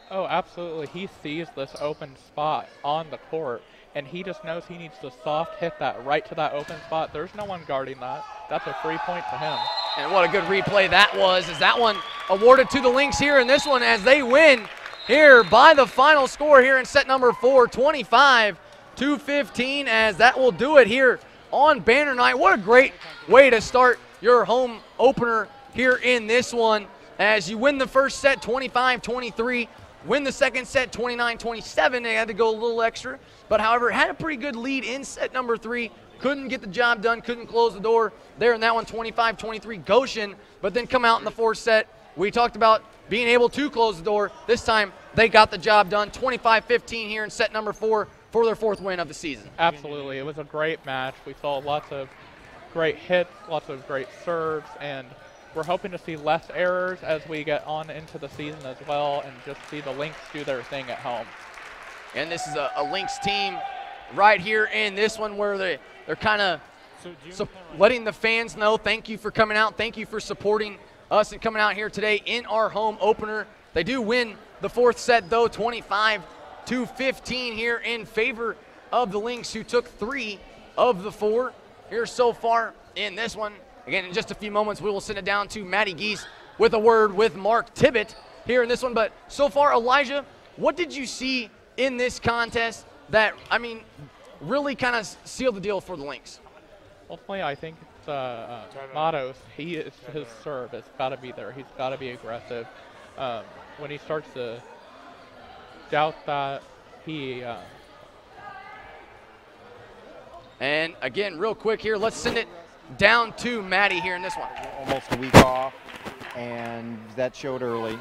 Oh, absolutely. He sees this open spot on the court, and he just knows he needs to soft hit that right to that open spot. There's no one guarding that. That's a free point to him. And what a good replay that was, is that one awarded to the Lynx here in this one as they win here by the final score here in set number four, 25 to 15, as that will do it here on banner night. What a great way to start your home opener here in this one as you win the first set 25-23, win the second set 29-27. They had to go a little extra, but however, had a pretty good lead in set number three. Couldn't get the job done, couldn't close the door there in that one 25-23 Goshen, but then come out in the fourth set. We talked about being able to close the door. This time they got the job done 25-15 here in set number four for their fourth win of the season. Absolutely. It was a great match. We saw lots of great hits, lots of great serves, and we're hoping to see less errors as we get on into the season as well and just see the Lynx do their thing at home. And this is a, a Lynx team right here in this one where they, they're kind of so letting the fans know thank you for coming out. Thank you for supporting us and coming out here today in our home opener. They do win the fourth set, though, 25 to 15 here in favor of the Lynx, who took three of the four here so far in this one. Again, in just a few moments, we will send it down to Mattie Giese with a word with Mark Tibbett here in this one. But so far, Elijah, what did you see in this contest that, I mean, really kind of sealed the deal for the Lynx? Ultimately, I think uh, uh. He is, his serve has got to be there. He's got to be aggressive. Um, when he starts to doubt that, he. Uh, and again, real quick here, let's send it down to Mattie here in this one. Almost a week off, and that showed early.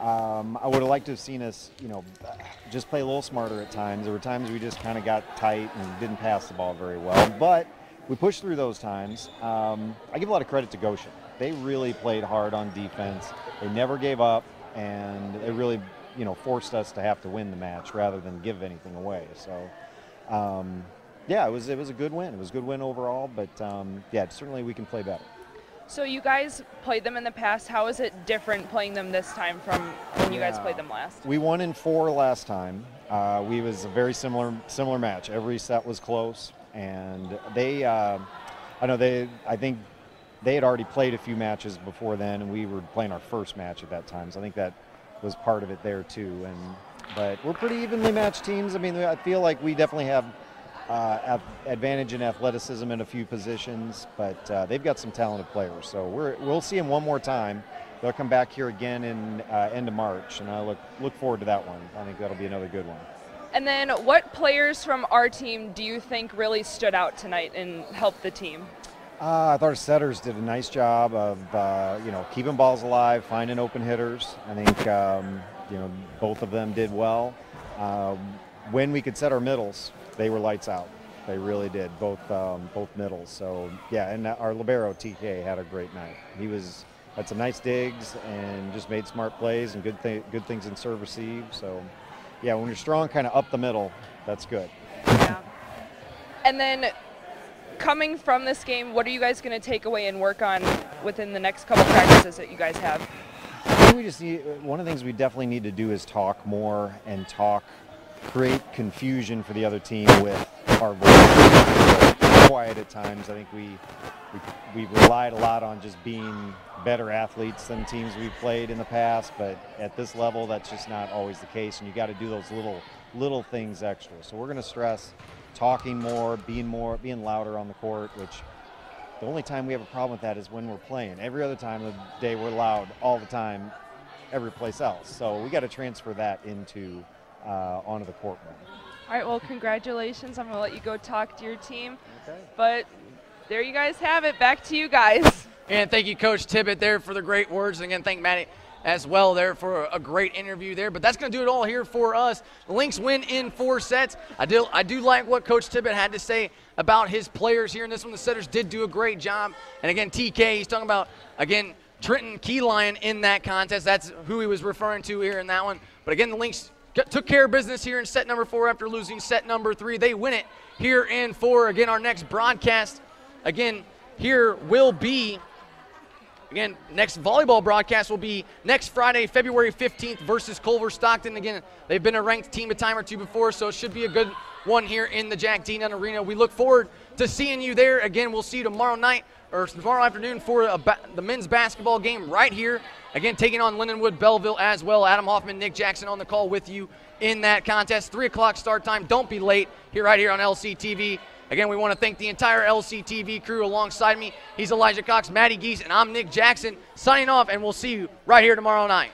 Um, I would have liked to have seen us, you know, just play a little smarter at times. There were times we just kind of got tight and didn't pass the ball very well, but we pushed through those times. Um, I give a lot of credit to Goshen. They really played hard on defense. They never gave up, and they really, you know, forced us to have to win the match rather than give anything away. So, um, yeah, it was it was a good win. It was a good win overall, but um, yeah, certainly we can play better. So you guys played them in the past. How is it different playing them this time from when you yeah. guys played them last? We won in four last time. Uh, we was a very similar similar match. Every set was close, and they, uh, I know they, I think they had already played a few matches before then, and we were playing our first match at that time. So I think that was part of it there too. And but we're pretty evenly matched teams. I mean, I feel like we definitely have uh, advantage in athleticism in a few positions, but uh, they've got some talented players. So we're, we'll see them one more time. They'll come back here again in uh, end of March, and I look look forward to that one. I think that'll be another good one. And then, what players from our team do you think really stood out tonight and helped the team? Uh, I thought our setters did a nice job of uh, you know keeping balls alive, finding open hitters. I think um, you know both of them did well. Um, when we could set our middles, they were lights out. They really did, both um, both middles. So yeah, and our libero TK had a great night. He was had some nice digs and just made smart plays and good th- good things in serve receive. So yeah, when you're strong, kind of up the middle, that's good. Yeah. And then coming from this game, what are you guys going to take away and work on within the next couple practices that you guys have? I think we just need one of the things we definitely need to do is talk more and talk create confusion for the other team with our voice. Quiet at times. I think we, we we relied a lot on just being better athletes than teams we've played in the past, but at this level, that's just not always the case, and you got to do those little little things extra. So we're going to stress talking more, being more, being louder on the court, which the only time we have a problem with that is when we're playing. Every other time of the day, we're loud all the time, every place else. So we got to transfer that into uh, onto the court more. All right, well, congratulations. I'm going to let you go talk to your team. Okay. But there you guys have it. Back to you guys. And thank you, Coach Tibbett, there for the great words. And again, thank Mattie as well there for a great interview there. But that's going to do it all here for us. The Lynx win in four sets. I do, I do like what Coach Tibbett had to say about his players here in this one. The setters did do a great job. And again, TK, he's talking about, again, Trenton Keyline in that contest. That's who he was referring to here in that one. But again, the Lynx took care of business here in set number four after losing set number three. They win it here in four. Again, our next broadcast, again, here will be Again, next volleyball broadcast will be next Friday, February 15th versus Culver Stockton. Again, they've been a ranked team a time or two before, so it should be a good one here in the Jack D. Nunn Arena. We look forward to seeing you there. Again, we'll see you tomorrow night or tomorrow afternoon for ba- the men's basketball game right here. Again, taking on Lindenwood Belleville as well. Adam Hoffman, Nik Jackson on the call with you in that contest. 3 o'clock start time. Don't be late here right here on LCTV. Again, we want to thank the entire LCTV crew alongside me. He's Elijah Cox, Mattie Giese, and I'm Nik Jackson signing off, and we'll see you right here tomorrow night.